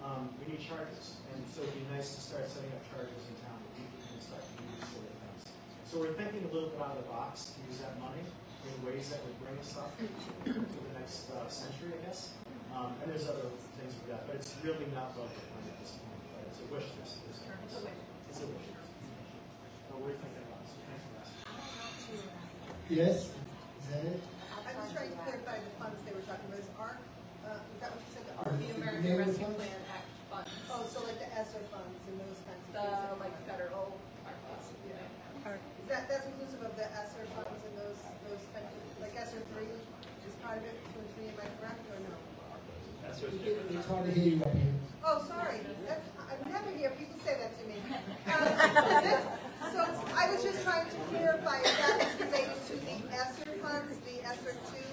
Um, we need chargers, and so it'd be nice to start setting up chargers in town that people can start to use for their things. So we're thinking a little bit out of the box to use that money in ways that would bring us up to the next, uh, century, I guess. Um, and there's other things we've got, but it's really not budget money at this point, right? It's a wish list. It's It's a wish. It's a wish list. But we're thinking about it, so thanks for asking. Yes? Is that it? I'm trying to clarify the funds they were talking about, is ARC, uh, is that what you said, the ARC? The The American the Rescue funds? Plan Act funds. Oh, so like the ESSER funds and those kinds of The, things? like, federal ARPA. Is that, that's inclusive of the ESSER funds and those, those kind of, like ESSER three is part of it, two and three, am I correct or no? It's hard to hear you up here. Oh, sorry, that's, I never hear people say that to me. Um, So I was just trying to clarify, if that is related to the ESSER funds, the ESSER two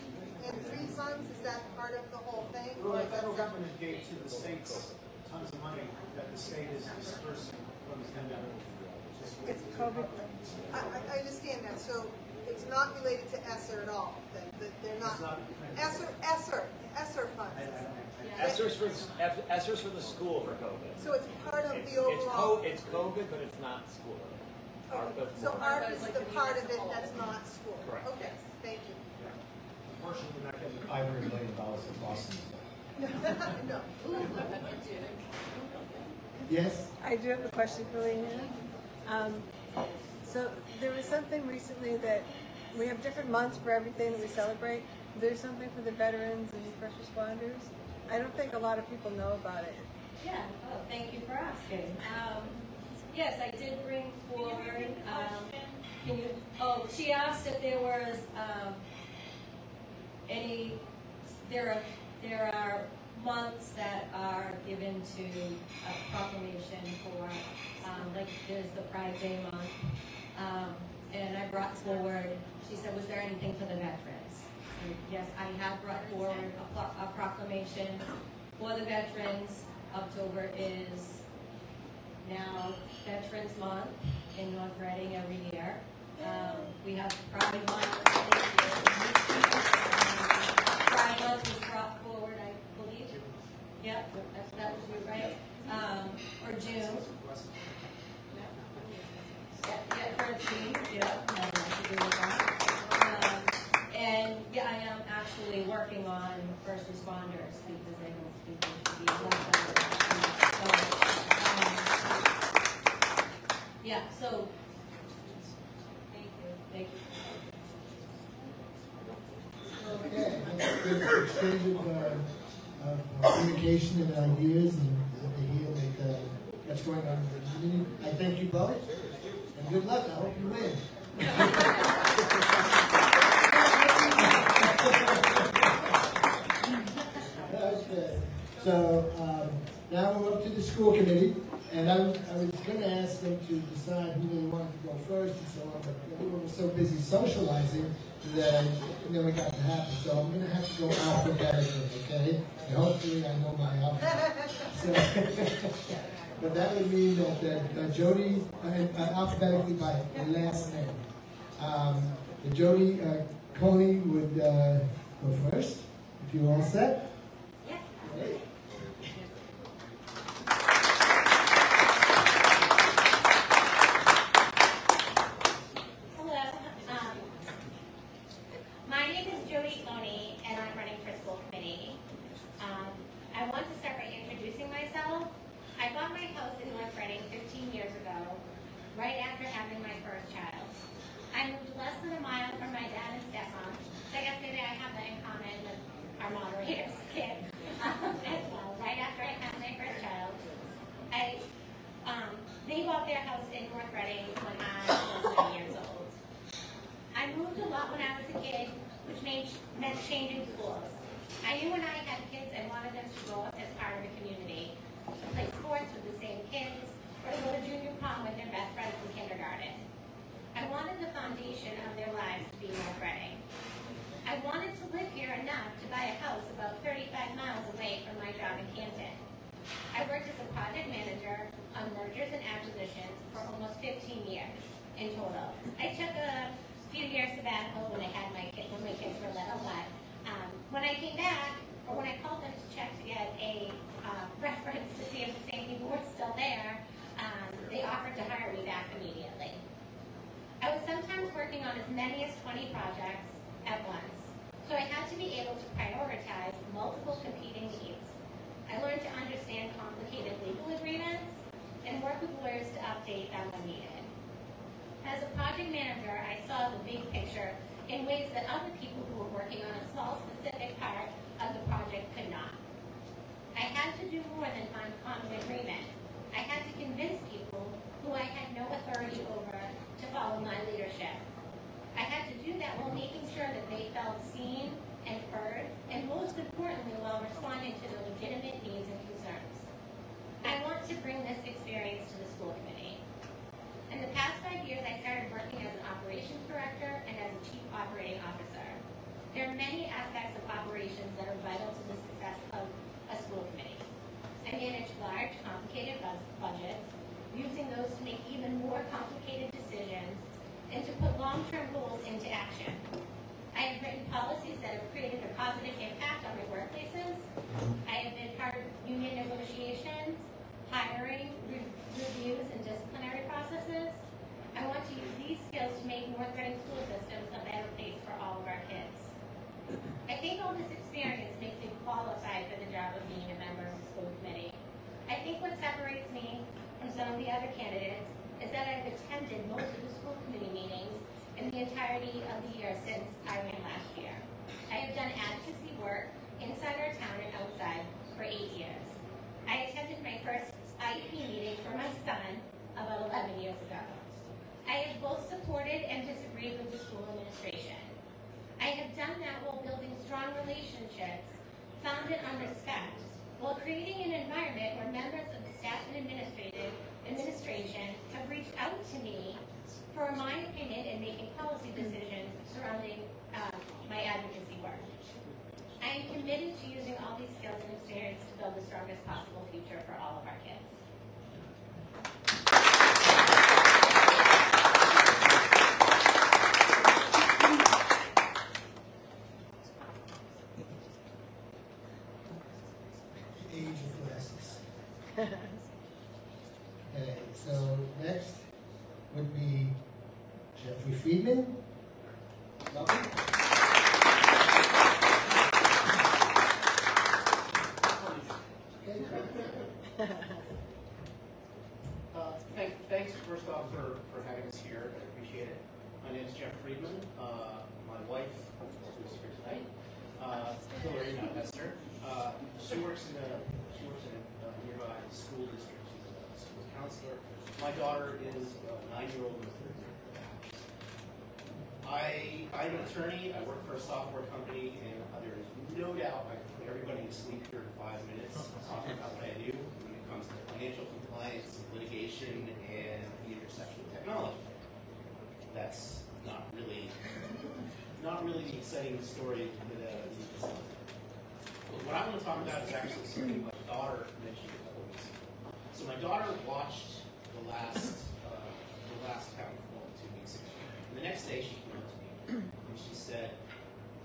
and three funds, is that part of the whole thing? Well, the federal government gave to the states tons of money that the state is dispersing from the pandemic. It's COVID. I, I, I understand that, so it's not related to ESSER at all, that, that they're not, It's not- ESSER, ESSER, ESSER funds. ESSER's for, F- ESSER's for the school for COVID. So it's part of It's, the it's overall. it's COVID, but it's not school. Okay, So art is the part of it that's not school. Correct. Okay, thank you. Unfortunately, we're not getting the five hundred million dollars in Boston. No. Yes? I do have a question for Leanne. Um, so there was something recently that we have different months for everything that we celebrate. There's something for the veterans and the first responders. I don't think a lot of people know about it. Yeah, oh, thank you for asking. Um, yes, I did bring forward, um, can you, oh, she asked if there was, um, any, there are, there are months that are given to a proclamation for, um, like, there's the Pride Day month. Um, and I brought forward, she said, was there anything for the veterans? And yes, I have brought forward a pro- a proclamation for the veterans. October is now Veterans Month in North Reading every year. Um, we have Pride Month. Pride Month was brought forward, I believe. Yep, that, that was you, right? Um, or June. Yeah, yeah, thirteen, yeah, I have to do with that. Um, and, yeah, I am actually working on first responders because I don't think they should be left out. So, um, Yeah, so, thank you, thank you. Okay, that's good exchange of, uh, of uh, communication and ideas and what they hear that, uh, that's going on in the community. I thank you both, and good luck, I hope you win. Okay, so, um, now we're up to the school committee, and I was, I was gonna ask them to decide who they wanted to go first and so on, but everyone was so busy socializing that it never got to happen, so I'm gonna have to go alphabetically, okay? And hopefully I know my alphabet. So, but that would mean that, that that Jody, uh, alphabetically by last name. Um, that Jody, uh, Coney would, uh, go first, if you're all set. Great. Hello. Um, my name is Jody Coney, and I'm running for school committee. Um, I want to start by introducing myself. Bought my house in North Reading 15 years ago, right after having my first child. I moved less than a mile from my dad and stepmom, so I guess maybe I have that in common with our moderators' kids um, as well. Right after I had my first child, I um, they bought their house in North Reading when I was nine years old. I moved a lot when I was a kid, which made, meant changing schools. I knew when I had kids, I wanted them to grow up as part of a community, play sports with the same kids, or to go to junior prom with their best friends in kindergarten. I wanted the foundation of their lives to be North Reading. I wanted to live here enough to buy a house about 35 miles away from my job in Canton. I worked as a project manager on mergers and acquisitions for almost 15 years in total. I took a few years sabbatical when I had my kids, when my kids were little, but um, when I came back, or when I called them to check to get a uh, reference to see if the same people were still there, um, they offered to hire me back immediately. I was sometimes working on as many as 20 projects at once, so I had to be able to prioritize multiple competing needs. I learned to understand complicated legal agreements and work with lawyers to update them when needed. As a project manager, I saw the big picture in ways that other people who were working on a small specific part of the project could not. I had to do more than find common agreement. I had to convince people who I had no authority over to follow my leadership. I had to do that while making sure that they felt seen and heard, and most importantly, while responding to their legitimate needs and concerns. I want to bring this experience to the school committee. In the past five years, I started working as an operations director and as a chief operating officer. There are many aspects of operations that are vital to the success of school I manage large, complicated budgets, using those to make even more complicated decisions and to put long-term goals into action. I have written policies that have created a positive impact on their workplaces. I have been part of union negotiations, hiring, re- reviews, and disciplinary processes. I want to use these skills to make North Reading school systems a better place for all of our kids. I think all this experience makes me qualified for the job of being a member of the school committee. I think what separates me from some of the other candidates is that I've attended most of the school committee meetings in the entirety of the year since I ran last year. I have done advocacy work inside our town and outside for eight years. I attended my first IEP meeting for my son about 11 years ago. I have both supported and disagreed with the school administration. I have done that while building strong relationships founded on respect, while creating an environment where members of the staff and administrative administration have reached out to me for my opinion in making policy decisions surrounding uh, my advocacy work. I am committed to using all these skills and experience to build the strongest possible future for all of our kids. Age of glasses. Okay, so next would be Jeffrey Friedman. Welcome. Uh, thank, thanks first off for, for having us here. I appreciate it. My name is Jeff Friedman. Uh, my wife, who's here tonight, uh, Hillary, not Esther, uh, she works in a she works in a uh, nearby school district. She's a school counselor. My daughter is a nine-year-old with a I, I'm an attorney, I work for a software company, and uh, there is no doubt I can put everybody to sleep here in five minutes talking about what I do when it comes to financial compliance, litigation, and the intersection of technology. That's not really, really the story that uh, you can tell. What I want to talk about is actually something my daughter mentioned a couple weeks ago. So my daughter watched the last, uh, the last town hall two weeks ago. And the next day she came up to me and she said,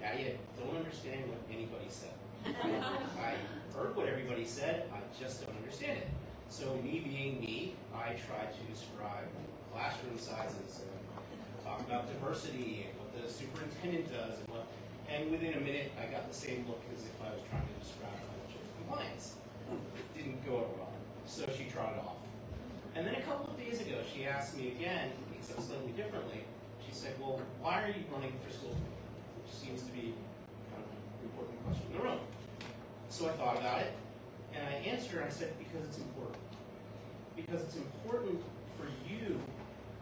Daddy, I don't understand what anybody said. I heard what everybody said, I just don't understand it. So me being me, I tried to describe classroom sizes and talk about diversity and what the superintendent does and what, and within a minute I got the same look as if I was trying to describe financial compliance. It didn't go over well, so she trotted off. And then a couple of days ago, she asked me again, except slightly differently. She said, "Well, why are you running for school committee?" Which seems to be kind of an important question in the room. So I thought about it, and I answered. I said, "Because it's important. Because it's important for you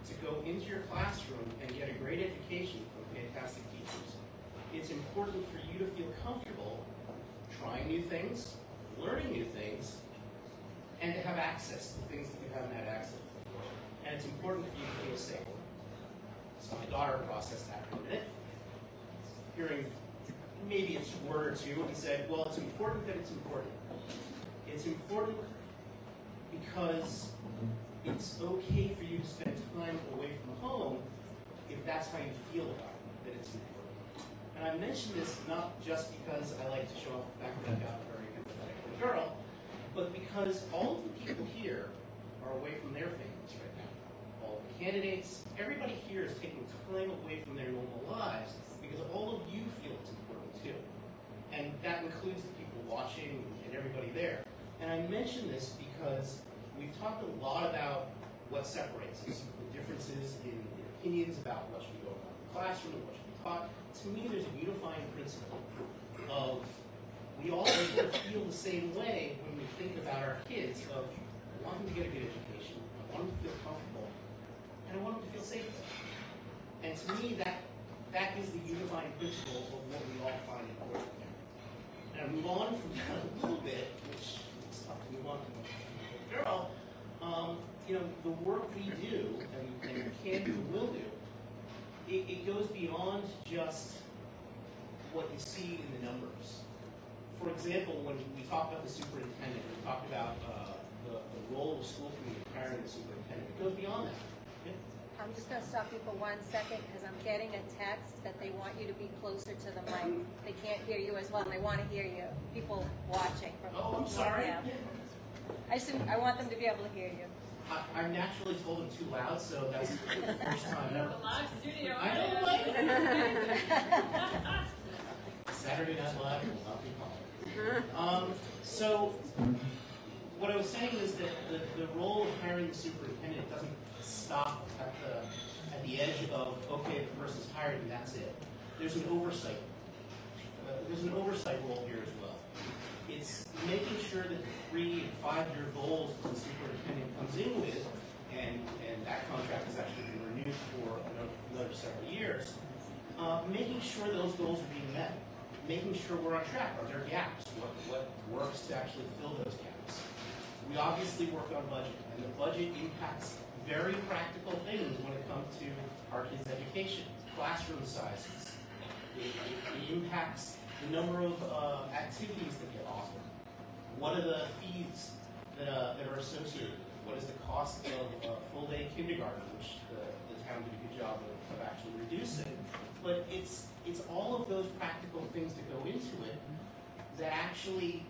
to go into your classroom and get a great education from fantastic teachers. It's important for you to feel comfortable trying new things, learning new things, and to have access to things that you haven't had access to before. And it's important for you to feel safe. So my daughter processed that for a minute, hearing maybe it's a word or two, and said, well, it's important that it's important. It's important because it's okay for you to spend time away from home if that's how you feel about it, that it's important. And I mention this not just because I like to show off the fact that I've got a very empathetic girl, but because all of the people here are away from their families right now. All the candidates, everybody here is taking time away from their normal lives because all of you feel it's important too. And that includes the people watching and everybody there. And I mention this because we've talked a lot about what separates us, the differences in, in opinions about what should go on in the classroom what should be taught. To me, there's a unifying principle of we all feel the same way when we think about our kids of I want them to get a good education, I want them to feel comfortable, and I want them to feel safe. And to me, that that is the unifying principle of what we all find important. And I move on from that a little bit, which is tough to girl. Um, you know, the work we do and, and can do will do, it, it goes beyond just what you see in the numbers. For example, when we talked about the superintendent, we talked about uh, the, the role of school in hiring the superintendent. It goes beyond that. I'm just gonna stop you for one second, because I'm getting a text that they want you to be closer to the mic. They can't hear you as well, and they wanna hear you, people watching from. Oh, I'm sorry. Yeah. I just, I want them to be able to hear you. I, I naturally told them too loud, so that's the first time ever. Live studio. I don't like it. Saturday Night Live will not be called. Um, so, what I was saying is that the, the role of hiring the superintendent doesn't stop at the, at the edge of, okay, the person's hired and that's it. There's an oversight. Uh, there's an oversight role here as well. It's making sure that the three and five-year goals that the superintendent comes in with, and, and that contract has actually been renewed for another, another several years, uh, making sure those goals are being met, making sure we're on track. Are there gaps? What, what works to actually fill those gaps? We obviously work on budget, and the budget impacts very practical things when it comes to our kids' education, classroom sizes. It, it, it impacts the number of uh, activities that get offered. What are the fees that, uh, that are associated? What is the cost of uh, full-day kindergarten, which the, the town did a good job of, of actually reducing? But it's it's all of those practical things that go into it that actually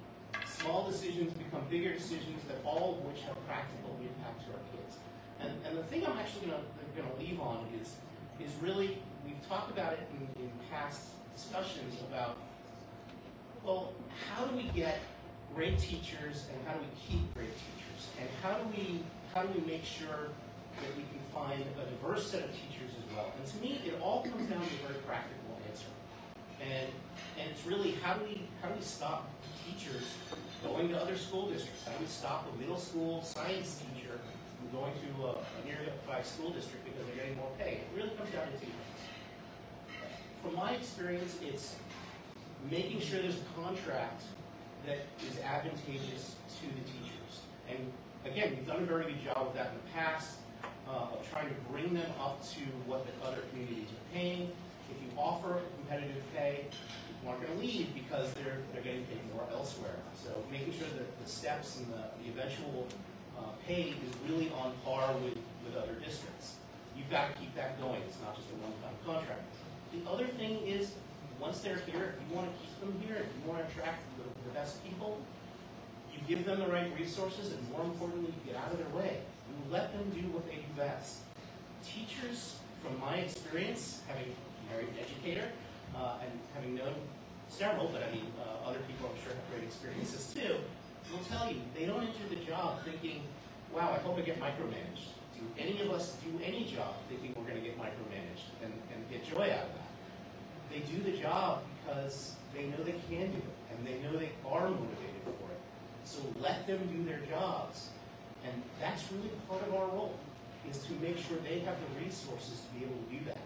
small decisions become bigger decisions that all of which have practical impact to our kids. And, and the thing I'm actually going to leave on is is really we've talked about it in, in past discussions about well, how do we get great teachers and how do we keep great teachers? And how do we how do we make sure that we can find a diverse set of teachers as well? And to me, it all comes down to a very practical answer. And and it's really how do we how do we stop teachers going to other school districts? How do we stop a middle school science teacher going to a, a nearby school district because they're getting more pay? It really comes down to two things. From my experience, it's making sure there's a contract that is advantageous to the teachers. And again, we've done a very good job of that in the past, uh, of trying to bring them up to what the other communities are paying. If you offer competitive pay, people aren't going to leave because they're, they're getting paid more elsewhere. So making sure that the steps and the, the eventual uh, pay is really on par with, with other districts. You've got to keep that going. It's not just a one-time contract. The other thing is once they're here, if you want to keep them here, if you want to attract the, the best people, you give them the right resources, and more importantly, you get out of their way. You let them do what they do best. Teachers, from my experience, having married an educator, uh, and having known several, but I mean, uh, other people I'm sure have great experiences too, will tell you, they don't enter the job thinking, wow, I hope I get micromanaged. Do any of us do any job thinking we're going to get micromanaged and, and get joy out of that? They do the job because they know they can do it, and they know they are motivated for it. So let them do their jobs. And that's really part of our role, is to make sure they have the resources to be able to do that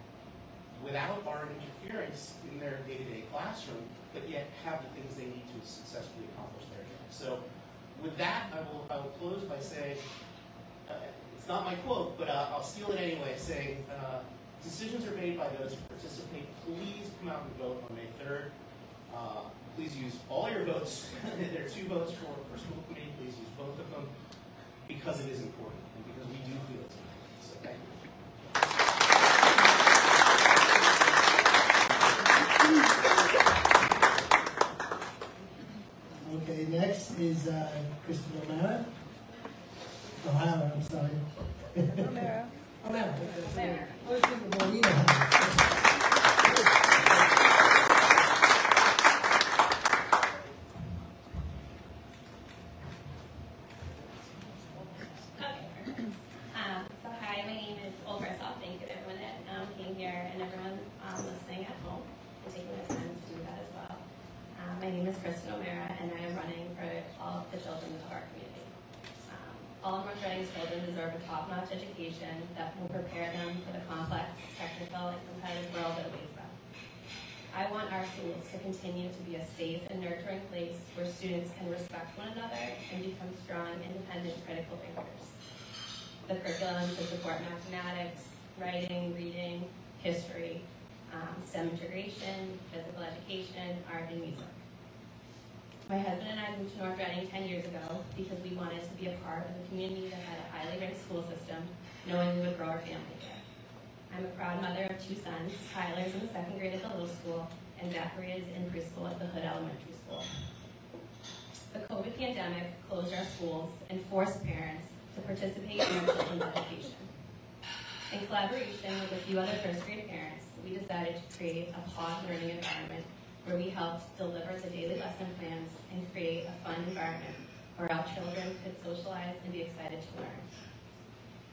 without our interference in their day-to-day classroom, but yet have the things they need to successfully accomplish their. So with that, I will, I will close by saying, uh, it's not my quote, but uh, I'll steal it anyway, saying, uh, decisions are made by those who participate. Please come out and vote on May 3rd. Uh, please use all your votes. there are two votes for, for school committee. Please use both of them because it is important and because we do feel it's important. So thank you. Okay, next is uh, Kristen O'Mara. O'Hara, I'm sorry. O'Mara. O'Mara. O'Mara. I was thinking Maureen O'Hara. Okay. Um, so hi, my name is Well, first off, thank you to everyone that um, came here and everyone um, listening at home and taking the time to do that as well. Um, my name is Kristen O'Mara and I am running for all of the children of our community. Um, all of North Reading's children deserve a top-notch education that will prepare them for the complex, technical, and competitive world that awaits them. I want our schools to continue to be a safe and nurturing place where students can respect one another and become strong, independent, critical thinkers. The curriculum should support mathematics, writing, reading, history, um, STEM integration, physical education, art, and music. My husband and I moved to North Reading 10 years ago because we wanted to be a part of a community that had a highly ranked school system, knowing we would grow our family there. I'm a proud mother of two sons. Tyler's in the second grade at the little school, and Zachary is in preschool at the Hood Elementary School. The COVID pandemic closed our schools and forced parents to participate in our children's education. In collaboration with a few other first grade parents, we decided to create a pod learning environment where we helped deliver the daily lesson plans and create a fun environment where our children could socialize and be excited to learn.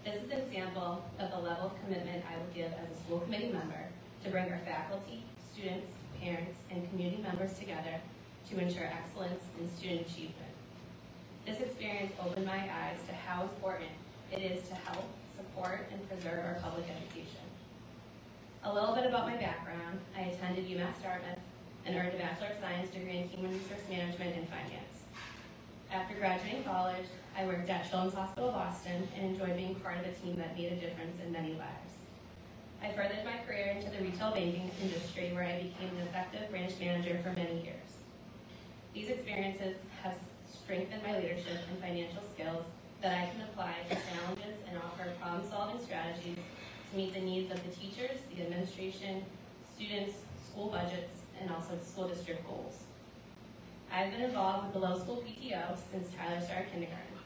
This is an example of the level of commitment I will give as a school committee member to bring our faculty, students, parents, and community members together to ensure excellence in student achievement. This experience opened my eyes to how important it is to help, support, and preserve our public education. A little bit about my background. I attended UMass Dartmouth and earned a Bachelor of Science degree in Human Resource Management and Finance. After graduating college, I worked at Children's Hospital Boston and enjoyed being part of a team that made a difference in many lives. I furthered my career into the retail banking industry where I became an effective branch manager for many years. These experiences have strengthened my leadership and financial skills that I can apply to challenges and offer problem-solving strategies to meet the needs of the teachers, the administration, students, school budgets, and also school district goals. I've been involved with the low school PTO since Tyler started kindergarten.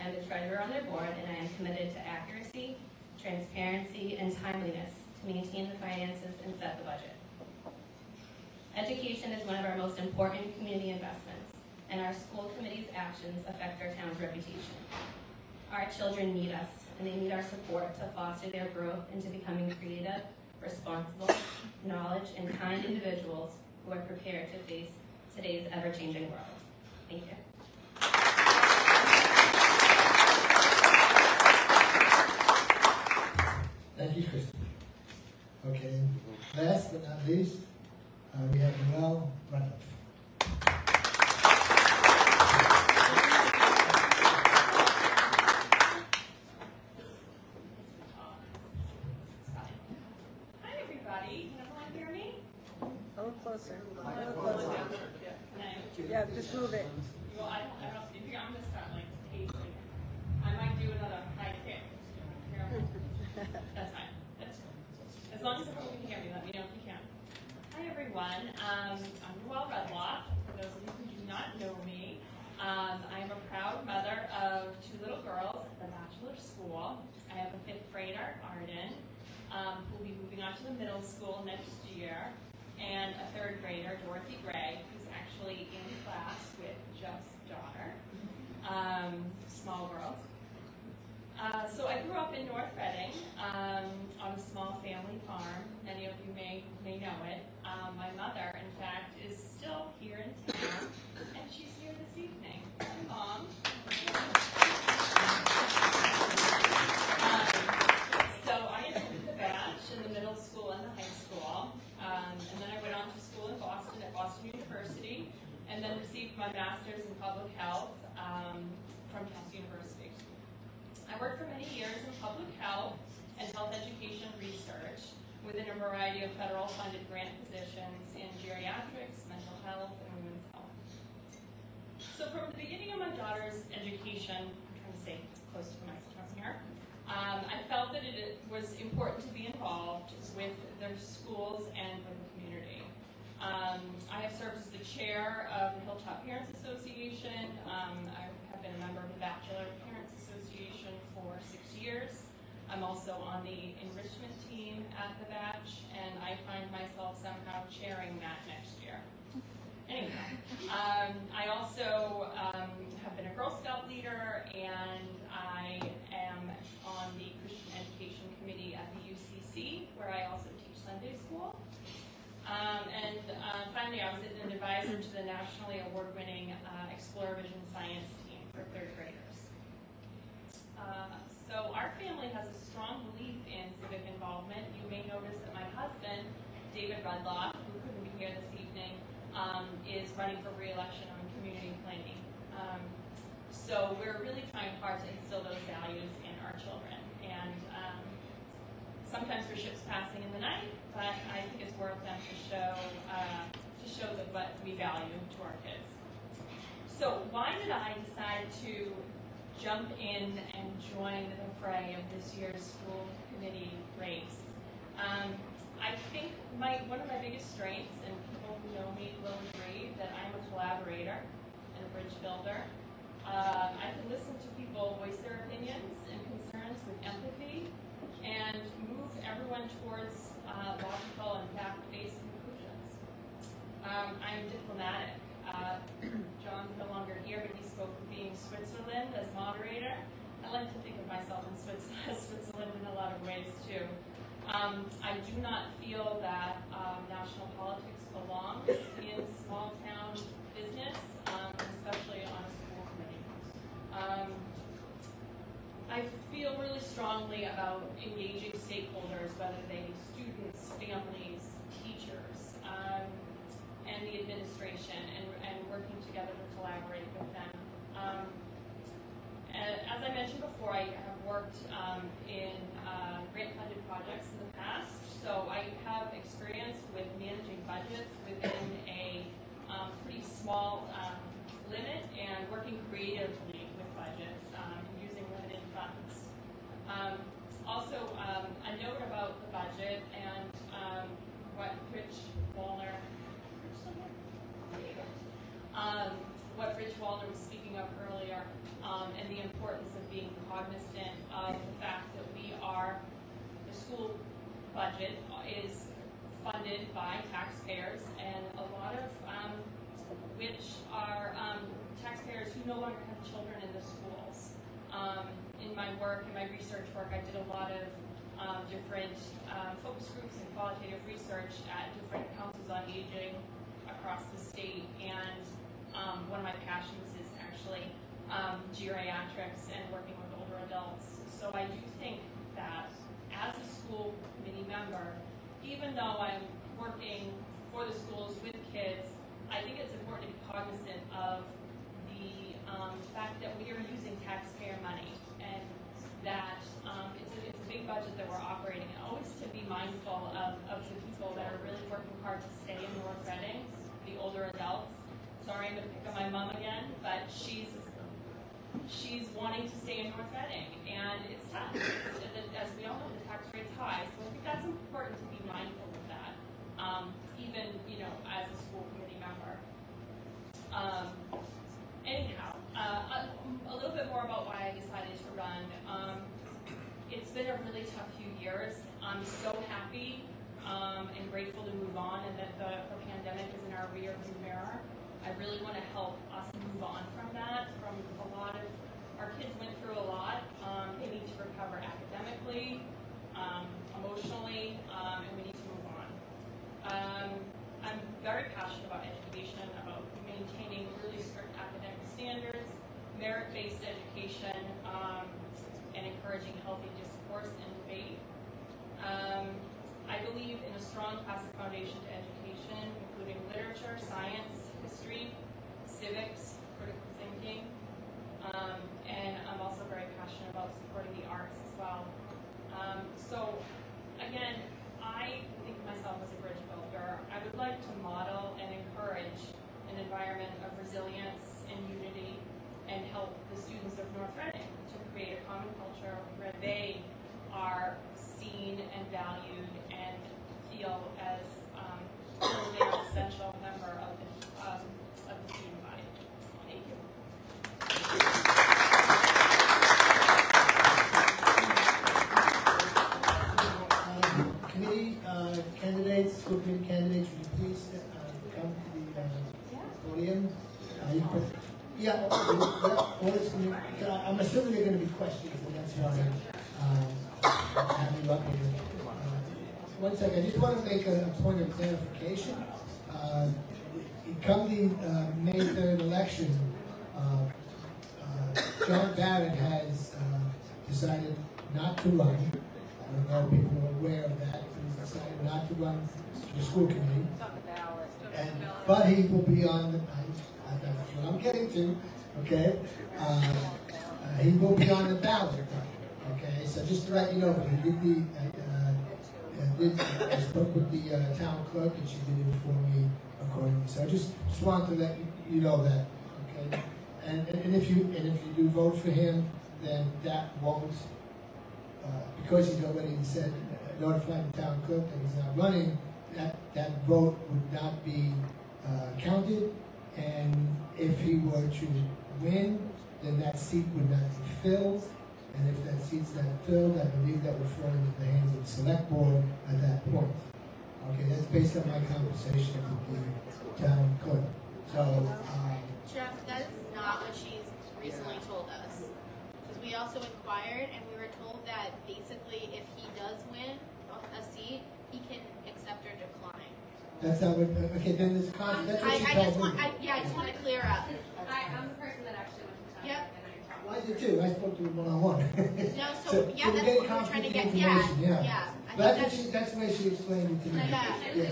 I'm the treasurer on their board and I am committed to accuracy, transparency, and timeliness to maintain the finances and set the budget. Education is one of our most important community investments, and our school committee's actions affect our town's reputation. Our children need us, and they need our support to foster their growth into becoming creative, responsible, knowledge, and kind individuals who are prepared to face today's ever-changing world. Thank you. Thank you, Kristen. Okay, last but not least, So from the beginning of my daughter's education, I'm trying to stay close to my term here, um, I felt that it was important to be involved with their schools and with the community. Um, I have served as the chair of the Hilltop Parents Association. Um, I have been a member of the Batchelder Parents Association for six years. I'm also on the enrichment team at the batch, and I find myself somehow chairing that next year. Um, I also um, have been a Girl Scout leader, and I am on the Christian Education Committee at the UCC, where I also teach Sunday school. Um, and uh, finally, I was an advisor to the nationally award-winning uh, ExploraVision Science team for third graders. Uh, so our family has a strong belief in civic involvement. You may notice that my husband, David Rudloff, who couldn't be here this um, is running for re-election on community planning. Um, so we're really trying hard to instill those values in our children. And um, sometimes there's ships passing in the night, but I think it's worth them to show uh, to show that what we value to our kids. so why did I decide to jump in and join the fray of this year's school committee race? Um, I think my one of my biggest strengths, and people who know me will agree, that I'm a collaborator and a bridge builder. Uh, I can listen to people voice their opinions and concerns with empathy and move everyone towards uh, logical and fact-based conclusions. Um, I'm diplomatic. Uh, John's no longer here, but he spoke of being Switzerland as moderator. I like to think of myself in Switzerland in a lot of ways too. Um, I do not feel that um, national politics belongs in small town business, um, especially on a school committee. Um, I feel really strongly about engaging stakeholders, whether they be students, families, teachers, um, and the administration, and, and working together to collaborate with them. As I mentioned before, I have worked um, in uh, grant-funded projects in the past, so I have experience with managing budgets within a um, pretty small um, limit and working creatively with budgets um, using limited funds. Um, also, um, a note about the budget and what Rich Wallner, um, what Rich Wallner was speaking of earlier, um, and the importance of being cognizant of the fact that we are, the school budget is funded by taxpayers, and a lot of um, which are um, taxpayers who no longer have children in the schools. Um, in my work, in my research work, I did a lot of um, different uh, focus groups and qualitative research at different councils on aging across the state, and um, one of my passions is actually um, geriatrics and working with older adults. So I do think that as a school committee member, even though I'm working for the schools with kids, I think it's important to be cognizant of the um, fact that we are using taxpayer money and that um, it's, a, it's, a, big budget that we're operating and always to be mindful of, of the people that are really working hard to stay in North Reading, the older adults. Sorry, I'm going to pick on my mom again, but she's she's wanting to stay in North Reading, and it's tough. As we all know, the tax rate's high, so I think that's important to be mindful of that, um, even, you know, as a school committee member. Um, anyhow, uh, a, a, little bit more about why I decided to run. Um, it's been a really tough few years. I'm so happy um, and grateful to move on and that the, the pandemic is in our rearview mirror. I really want to help us move on from that, from a lot of, our kids went through a lot. Um, they need to recover academically, um, emotionally, um, and we need to move on. Um, I'm very passionate about education, about maintaining really strict academic standards, merit-based education, um, and encouraging healthy discourse and debate. Um, I believe in a strong classic foundation to education, including literature, science, history, civics, critical thinking, um, and I'm also very passionate about supporting the arts as well. Um, so, again, I think of myself as a bridge builder. I would like to model and encourage an environment of resilience and unity and help the students of North Reading to create a common culture where they are seen and valued and feel as um, they are an essential member of the um, candidates, committee candidates, would you please uh, come to the uh? Uh, put, yeah, yeah I'm assuming there are going to be questions, you. Uh, one second, I just want to make a, a point of clarification. Uh, come the uh, May 3rd election, uh, uh, John Barrett has decided not to run. I don't know if people are aware of that He's decided not to run for the school committee. And, but he will be on, the, I, that's what I'm getting to, okay? Uh, uh, he will be on the ballot, okay? So just to let you know, he did the, uh, uh I spoke with the uh, town clerk and she did inform me accordingly. So I just, just wanted to let you know that, okay? And, and, and if you, and if you do vote for him, then that won't, uh, because he's already said, notified the town clerk that he's not running, that, that vote would not be, uh, counted. And if he were to win, then that seat would not be filled. And if that seat's not filled, I believe that would fall into the hands of the select board at that point. Okay, that's based on my conversation with the town clerk. So, um, Jeff, that is not what she's recently told us. Because we also inquired and we were told that basically if he does win a seat, he can accept or decline. that's not what, okay, then there's con, Um, that's I, what she I told just me. want, I, yeah, I just want to clear up. Hi, I'm the person that actually went to town. Yep. And I talked. Why is it two? I spoke to him one-on-one. No, so, yeah, we that's what we're trying to get, conflicting yeah, information, yeah. I But that's think what she, that's the way she explained it to me. Yeah. Can I say Yeah.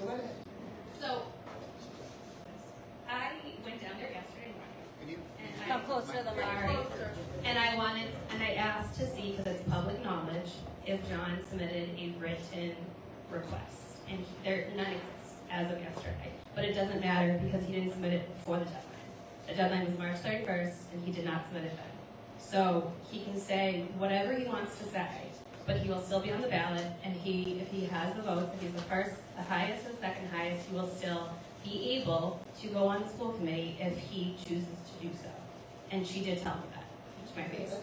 So So, I went down there yesterday morning. and I- Come closer to the mic. And I wanted, and I asked to see, because it's public knowledge, if John submitted a written request. And there, none exists as of yesterday. But it doesn't matter because he didn't submit it before the deadline. The deadline was March thirty-first, and he did not submit it then. So he can say whatever he wants to say, but he will still be on the ballot, and he, if he has the votes, if he's the first, the highest, or the second highest, he will still be able to go on the school committee if he chooses to do so. And she did tell me that, to my face.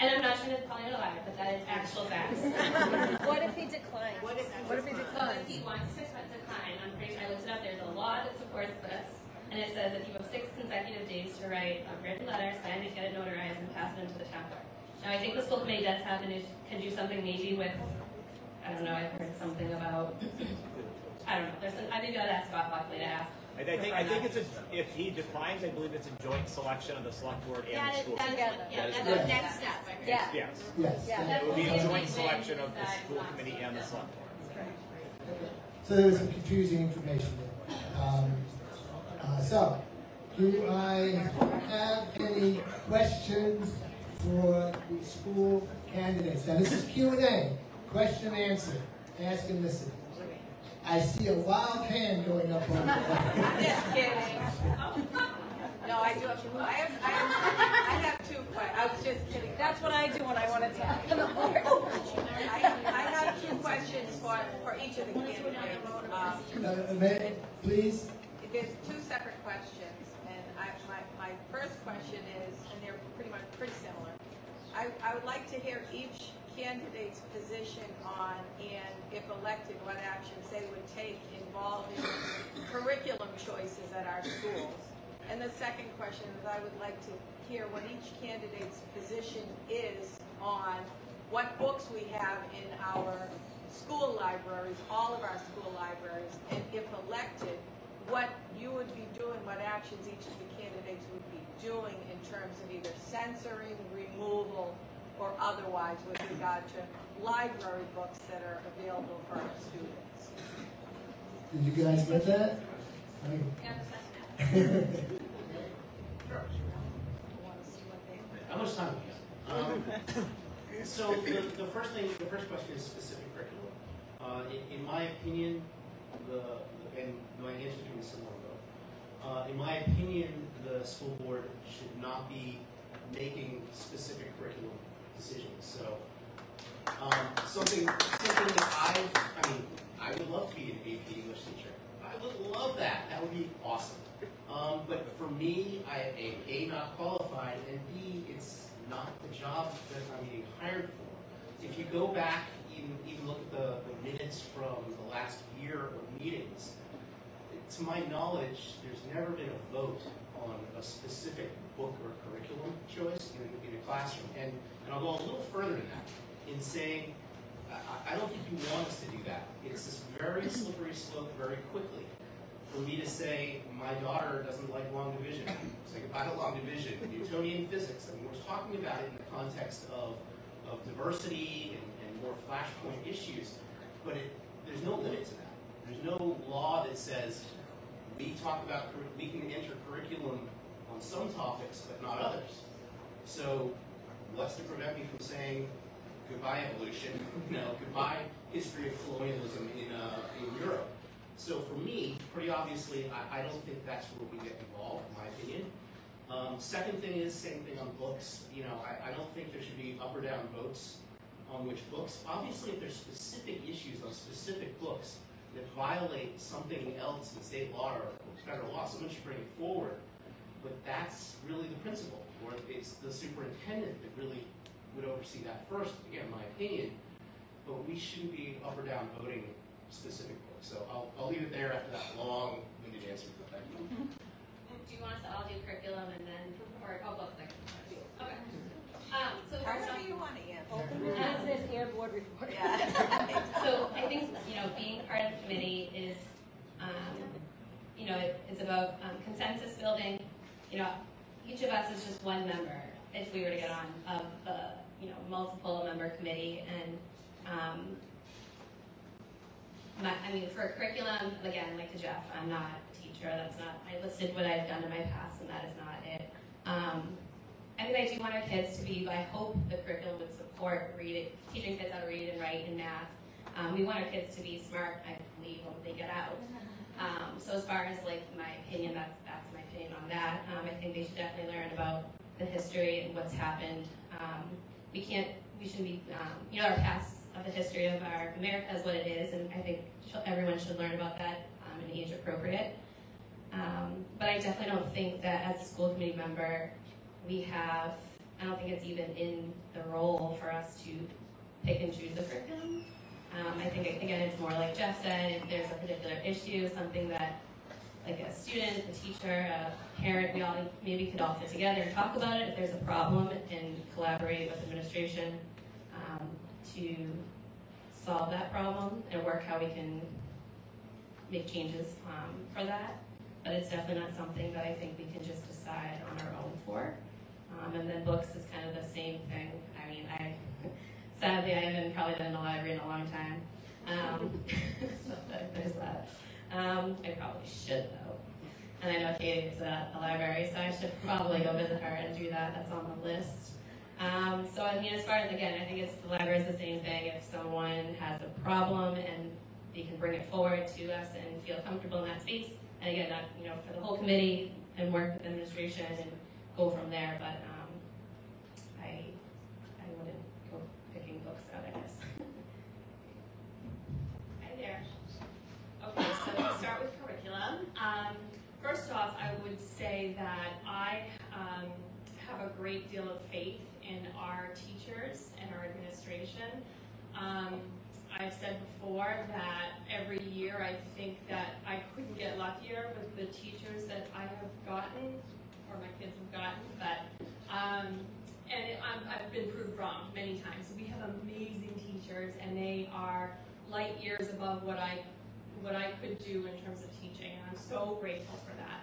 And I'm not trying to call you a liar, but that is actual facts. What if he declines? What if, What if he declines? if he wants to decline, I'm pretty sure I looked it up, there's a law that supports this, and it says that you have six consecutive days to write a written letter, sign it, get it notarized, and pass it into the town clerk. Now, I think the school committee does have, and it can do something maybe with, I don't know, I've heard something about, I don't know, there's, some- I think I'd ask Scott Buckley to ask. I I think, I think it's a, if he declines, I believe it's a joint selection of the select board and That the is, school. that is, committee. what- yeah, That is that's the correct. next step. I heard. Yeah. Yes. yes. Yeah. It will be a joint selection of the school committee and the do. select board. So there was some confusing information there. Um, uh, so, do I have any questions for the school candidates? Now, this is Q and A, question and answer, ask and listen. I see a wild hand going up on I'm the. just kidding. No, I do have, I have, I have, I have two que, I was just kidding. That's what I do when I want to talk. I, I have two questions for, for each of the candidates. Um, Uh, may- Please, There's two separate questions, and I, my, my first question is, and they're pretty much pretty similar. I, I would like to hear each candidate's position on, and if elected, what actions they would take involving curriculum choices at our schools. And the second question is, I would like to hear what each candidate's position is on what books we have in our school libraries, all of our school libraries, and if elected, what you would be doing, what actions each of the candidates would be doing in terms of either censoring, removal, or otherwise with regard to library books that are available for our students. did you guys get that? How much time do we have? Um, So the, the first thing, the first question is specific curriculum. Uh, in, in my opinion, the, and my answer to be similar though. Uh, in my opinion, the school board should not be making specific curriculum decisions. So, um, something, something that I, I mean, I would love to be an AP English teacher. I would love that. That would be awesome. Um, but for me, I am A, not qualified, and B, it's not the job that I'm being hired for. If you go back, even, even look at the, the minutes from the last year of meetings, to my knowledge, there's never been a vote on a specific book or curriculum choice in, in a classroom. And, and I'll go a little further than that in saying, I, I don't think you want us to do that. It's this very slippery slope very quickly. For me to say, my daughter doesn't like long division, say goodbye to long division, Newtonian physics, and we're talking about it in the context of, of diversity and more flashpoint issues, but it, there's no limit to that. There's no law that says we talk about, we can enter curriculum on some topics, but not others. So what's to prevent me from saying goodbye evolution, you know, goodbye history of colonialism in, uh, in Europe? So for me, pretty obviously, I, I don't think that's where we get involved, in my opinion. second thing is, same thing on books, you know, I, I don't think there should be up or down votes on which books. Obviously, if there's specific issues on specific books that violate something else in state law or federal law, someone should bring it forward. But that's really the principle, or it's the superintendent that really would oversee that first, again, my opinion. But we shouldn't be up or down voting specific books. So I'll, I'll leave it there after that long-winded answer. Do you want us to all do curriculum and then, or, oh, both things? Okay. Um, so first However you want to answer. as this air board report. So I think, you know, being part of the committee is, um, you know, it, it's about um, consensus building. You know, each of us is just one member, if we were to get on, of the, you know, multiple member committee. And, um, my, I mean, for curriculum, again, like to Jeff, I'm not a teacher, that's not, I listed what I've done in my past and that is not it. Um, I mean, I do want our kids to be, I hope the curriculum would support reading, teaching kids how to read and write and math. Um, we want our kids to be smart, I believe, when they get out. Um, so as far as like my opinion, that's, that's my opinion on that. Um, I think they should definitely learn about the history and what's happened. Um, we can't, we shouldn't be, um, you know, our past of the history of our America is what it is, and I think everyone should learn about that um, in age appropriate. Um, but I definitely don't think that as a school committee member, we have, I don't think it's even in the role for us to pick and choose the curriculum. Um, I think, again, it's more like Jeff said, if there's a particular issue, something that, like a student, a teacher, a parent, we all maybe could all sit together and talk about it if there's a problem and collaborate with administration um, to solve that problem and work how we can make changes um, for that. But it's definitely not something that I think we can just decide on our own for. Um, and then books is kind of the same thing. I mean, I sadly I haven't probably been in the library in a long time. Um, so there's that. Um, I probably should though. And I know Katie is at the library, so I should probably go visit her and do that. That's on the list. Um, so I mean, as far as again, I think it's the library is the same thing. If someone has a problem and they can bring it forward to us and feel comfortable in that space, and again, not you know for the whole committee and work with administration and go from there. But um, I I wouldn't go picking books out. I guess. Hi there. Okay, so to start with curriculum. Um, first off, I would say that I um, have a great deal of faith in our teachers and our administration. Um, I've said before that every year I think that I couldn't get luckier with the teachers that I have gotten, or my kids have gotten, but, um, and it, I'm, I've been proved wrong many times. We have amazing teachers and they are light years above what I, what I could do in terms of teaching. And I'm so grateful for that.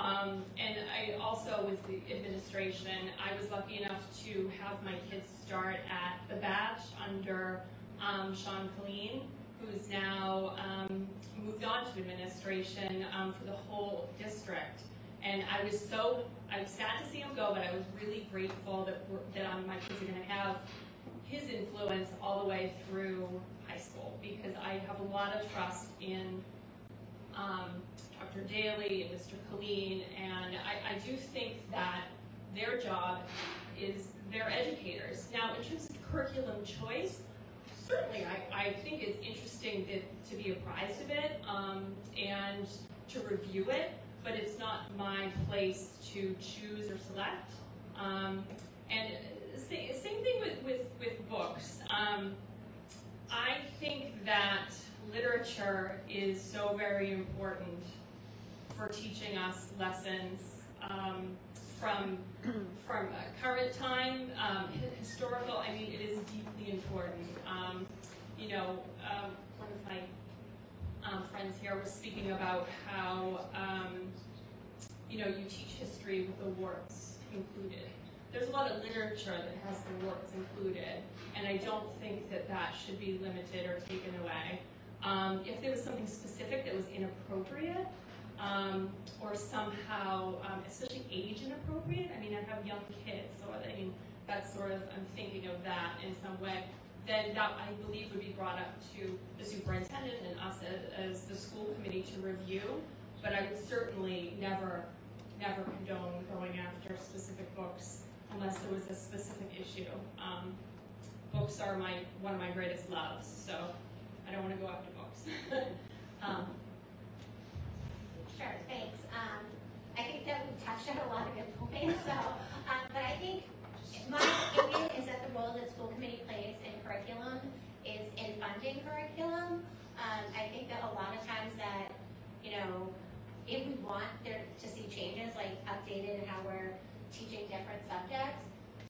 Um, and I also, with the administration, I was lucky enough to have my kids start at the batch under um, Sean Colleen, who's now um, moved on to administration um, for the whole district. And I was so, I was sad to see him go, but I was really grateful that, that um, my kids are going to have his influence all the way through high school because I have a lot of trust in um, Dr. Daly and Mr. Colleen, and I, I do think that their job is they're educators. Now, in terms of curriculum choice, certainly I, I think it's interesting that, to be apprised of it um, and to review it, but it's not my place to choose or select. Um, and sa- same thing with, with, with books. Um, I think that literature is so very important for teaching us lessons um, from from uh, current time, um, historical. I mean, it is deeply important. Um, you know, um, one of my um, friends here was speaking about how um, you know you teach history with the warts included. There's a lot of literature that has the warts included, and I don't think that that should be limited or taken away. Um, if there was something specific that was inappropriate, um, or somehow, um, especially age inappropriate. I mean, I have young kids, so I mean, that's sort of, I'm thinking of that in some way. Then that, I believe, would be brought up to the superintendent and us as, the school committee to review. But I would certainly never never condone going after specific books unless there was a specific issue. Um, books are my one of my greatest loves, so I don't want to go after books. um, Sure, thanks. Um, I think that we've touched on a lot of good points, so, um, but I think my opinion is that the role that school committee plays in curriculum is in funding curriculum. Um, I think that a lot of times that, you know, if we want there to see changes, like updated in how we're teaching different subjects,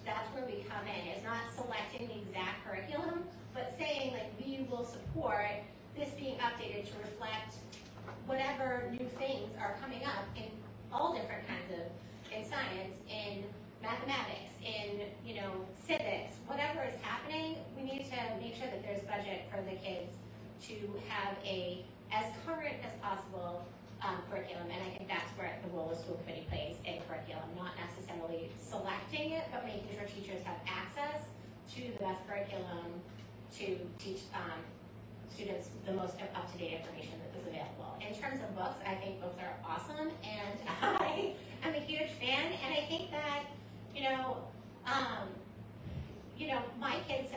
that's where we come in. It's not selecting the exact curriculum, but saying like we will support this being updated to reflect whatever new things are coming up in all different kinds of, in science, in mathematics, in, you know, civics, whatever is happening, we need to make sure that there's budget for the kids to have a, as current as possible um, curriculum, and I think that's where the role of school committee plays in curriculum, not necessarily selecting it, but making sure teachers have access to the best curriculum to teach um, students the most up-to-date information that is available. In terms of books, I think books are awesome, and I am a huge fan, and I think that, you know, um, you know, my kids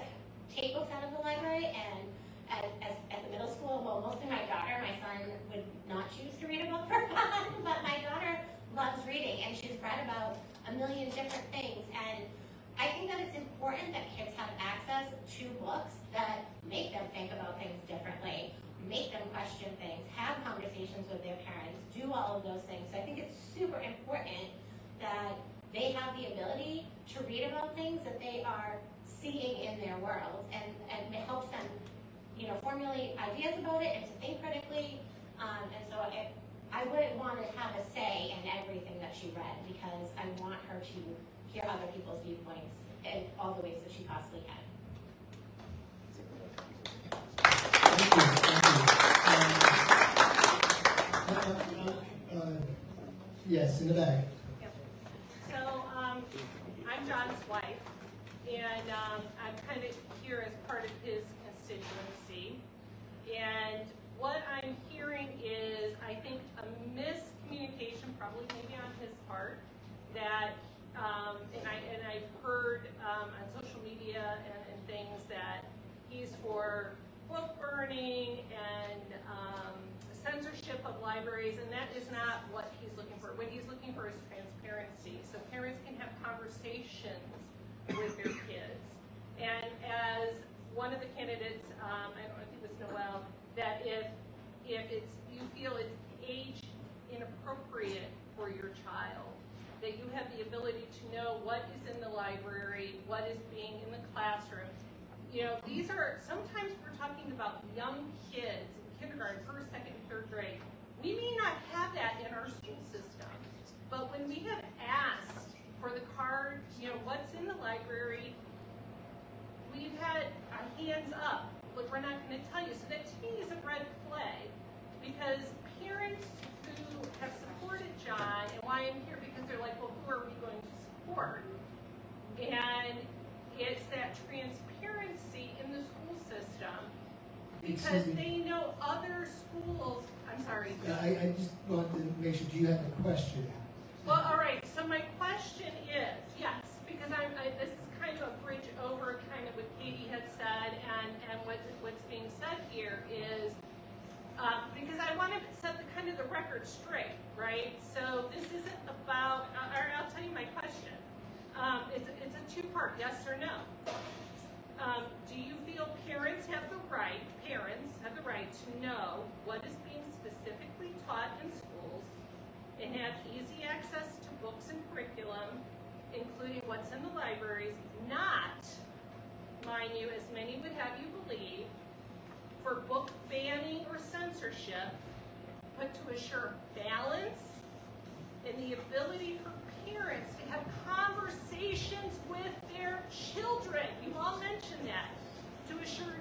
take books out of the library, and at, as, at the middle school, well, mostly my daughter, my son would not choose to read a book for fun, but my daughter loves reading, and she's read about a million different things, and I think that it's important that kids have access to books that make them think about things differently, make them question things, have conversations with their parents, do all of those things. So I think it's super important that they have the ability to read about things that they are seeing in their world, and, and it helps them you know, formulate ideas about it and to think critically. Um, and so it, I wouldn't want to have a say in everything that she read because I want her to hear other people's viewpoints in all the ways that she possibly can. Uh, yes, in the back. I'm John's wife, and um, I'm kind of here as part of his constituency. And what I'm hearing is, I think, a miscommunication, probably maybe on his part, that, um, and, I, and I've heard um, on social media and, and things that he's for book burning and um, censorship of libraries, and that is not what he's looking for. What he's looking for is transparency, so parents can have conversations with their kids. And as one of the candidates, um, I don't know if it was Noel, that if if it's you feel it's age inappropriate for your child, that you have the ability to know what is in the library, what is being in the classroom. You know, these are sometimes we're talking about young kids kindergarten, first, second, third grade. We may not have that in our school system, but when we have asked for the card, you know, what's in the library, we've had our hands up. Look, we're not going to tell you. So that to me is a red flag because parents who have supported John, and why I'm here because they're like, well, who are we going to support? And it's that transparency in the school system because they know other schools. I'm sorry. Yeah, I, I just want to make sure, do you have a question? Well, all right. So my question is, yes, because I'm, I, this is kind of a bridge over kind of what Katie had said and, and what, what's being said here is, uh, because I want to set the kind of the record straight, right? So this isn't about, uh, or I'll tell you my question. Um, it's, it's a two-part, yes or no. Um, do you feel parents have the right, parents have the right to know what is being specifically taught in schools and have easy access to books and curriculum, including what's in the libraries, not, mind you, as many would have you believe, for book banning or censorship, but to assure balance and the ability for parents to have conversations with their children. You all mentioned that. To assure,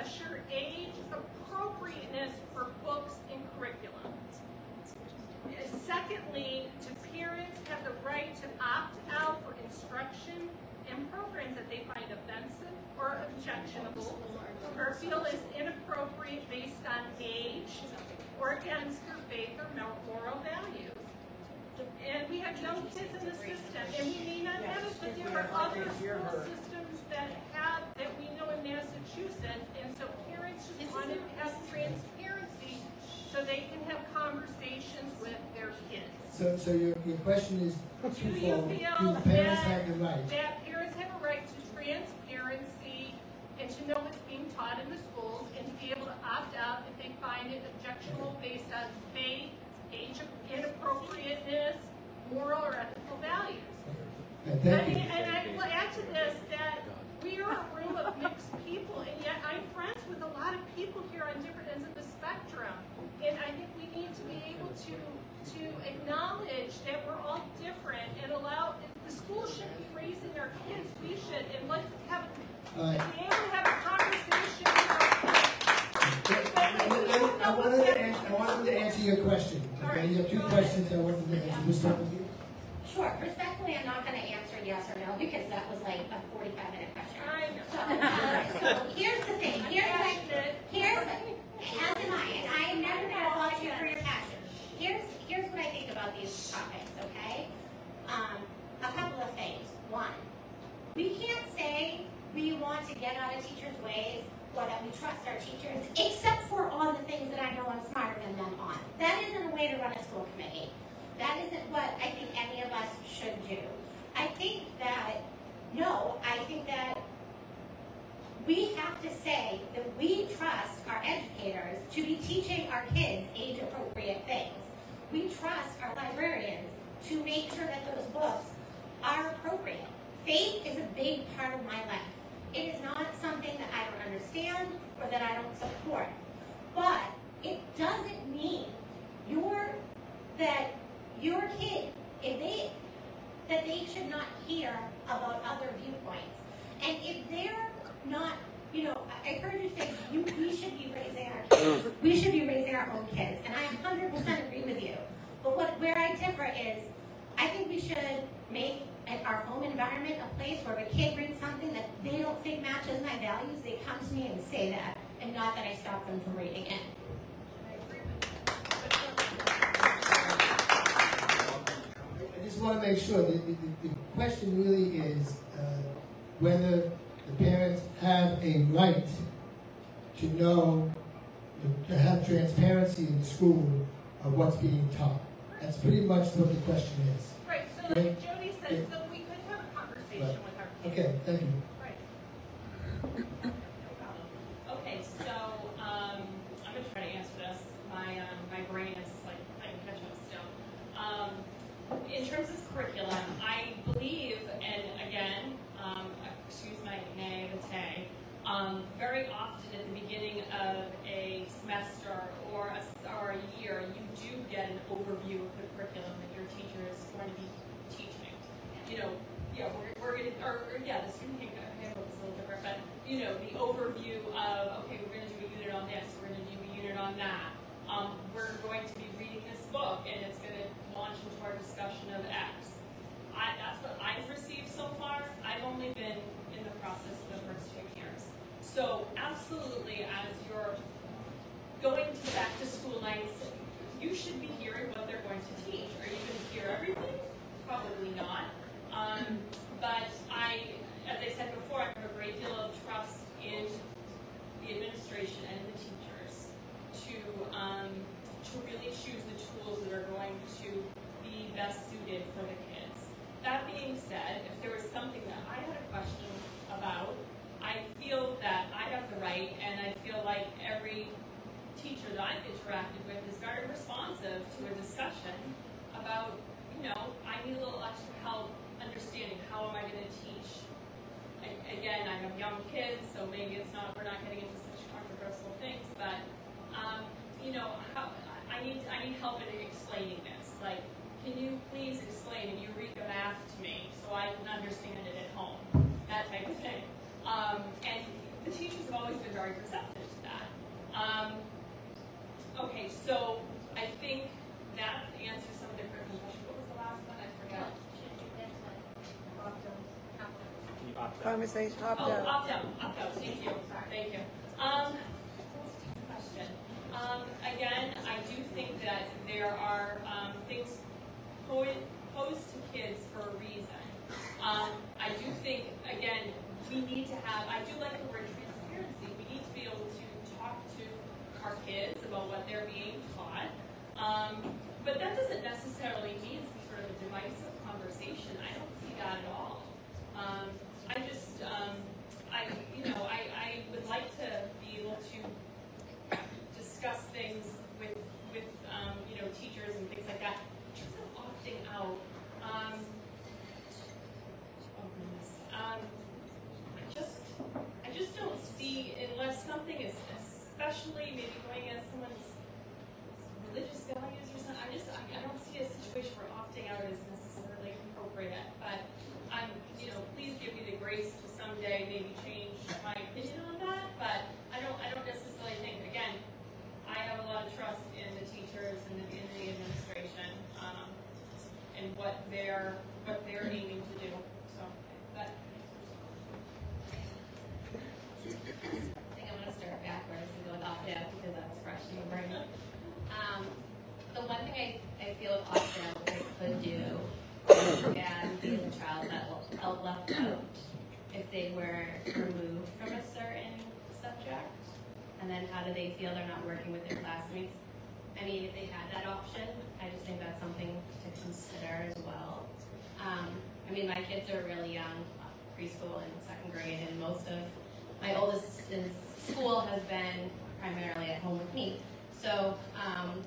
assure age appropriateness for books and curriculum. Secondly, to parents have the right to opt out for instruction and programs that they find offensive or objectionable or feel is inappropriate based on age or against their faith or moral values. And we have young kids in the system, and we may not have it, but there are other school systems that have, that we know in Massachusetts. And so parents just want to have transparency so they can have conversations with their kids. So, so your, your question is Do you feel Do parents that, have the right? that parents have a right to transparency and to know what's being taught in the schools and to be able to opt out if they find it objectionable based on faith, age inappropriateness, moral or ethical values? And And, and I will add to this that we are a room of mixed people, and yet I'm friends with a lot of people here on different ends of the spectrum. And I think we need to be able to, to acknowledge that we're all different and allow, the school should be raising our kids, we should, and let's have, right. be able to have a conversation about I wanted to answer, I wanted to answer your question. Okay, you have two questions I wanted to answer. We'll start with you. Sure, respectfully, I'm not gonna answer yes or no, because that was like a forty-five minute question. I know. So, uh, so here's the thing, here's what, here's, as am I, and I am never gonna fault you for your passion. Here's, here's what I think about these topics, okay? Um, a couple of things. One, we can't say we want to get out of teachers' ways that we trust our teachers, except for on the things that I know I'm smarter than them on. That isn't a way to run a school committee. That isn't what I think any of us should do. I think that, no, I think that we have to say that we trust our educators to be teaching our kids age-appropriate things. We trust our librarians to make sure that those books are appropriate. Faith is a big part of my life. It is not something that I don't understand or that I don't support. But it doesn't mean your that your kid, if they that they should not hear about other viewpoints. And if they're not, you know, I heard you say you, we should be raising our kids. We should be raising our own kids, and I 100% agree with you. But what where I differ is, I think we should make our home environment a place where if a kid reads something that they don't think matches my values, they come to me and say that, and not that I stop them from reading it. I just want to make sure, the, the, the the question really is uh, whether the parents have a right to know, to have transparency in the school of what's being taught. That's pretty much what the question is. Right, so Okay? like Jody said, so we could have a conversation Right. with our kids. Okay, thank you. Right. Okay, so, um, I'm gonna try to answer this. My, um, my brain is like, playing catch up still. Um, in terms of curriculum, I believe, and again, um, excuse my naivete, um, very often at the beginning of a semester or a, or a year, you do get an overview of the curriculum that your teacher is going to be. You know, yeah, we're, we're gonna, or, or yeah, the student handbook is a little different, but, you know, the overview of, okay, we're gonna do a unit on this, we're gonna do a unit on that. Um, we're going to be reading this book, and it's gonna launch into our discussion of X. I, that's what I've received so far. I've only been in the process for the first two years. So absolutely, as you're going to back to school nights, you should be hearing what they're going to teach. Are you going to hear everything? Probably not. Um, but I, as I said before, I have a great deal of trust in the administration and the teachers to um, to really choose the tools that are going to be best suited for the kids. That being said, if there was something that I had a question about, I feel that I have the right, and I feel like every teacher that I've interacted with is very responsive to a discussion about, you know, I need a little extra help understanding how am I going to teach. A- Again, I have young kids, so maybe it's not, we're not getting into such controversial things, but, um, you know, how, I need, I need help in explaining this. Like, can you please explain Eureka math to me so I can understand it at home? That type of thing. Um, and the teachers have always been very receptive to that. Um, okay, so I think that answers some of the questions. What was the last one? I forgot. Can you opt out? Conversation, opt Oh, out. opt out, opt out, thank you, thank you. Um, question. Um, again, I do think that there are, um, things po- posed to kids for a reason. Um, I do think, again, we need to have, I do like the word transparency. We need to be able to talk to our kids about what they're being taught. Um, but that doesn't necessarily mean some sort of a divisive conversation. I don't see that at all. Um, I just, um, I, you know, I, I would like to be able to discuss things with, with, um, you know, teachers and things like that. In terms of opting out, um, oh goodness, um, I just, I just don't see, unless something is especially maybe going against someone's religious values or something, I just, I, I don't see a situation where opting out is necessarily appropriate, but I'm, you know, please give me the grace to someday maybe change my opinion on that, but I don't, I don't necessarily think, again, I have a lot of trust in the teachers and the, in the administration, um, and what they're, what they're aiming to do, so, that. I think I'm gonna start backwards and go with opt-out because that's fresh in my brain. Um, the one thing I, I feel opt-out could do and be a child that felt left out if they were removed from a certain subject. And then how do they feel they're not working with their classmates? I mean, if they had that option, I just think that's something to consider as well. Um, I mean, my kids are really young, preschool and second grade, and most of my oldest school has been primarily at home with me. So, um,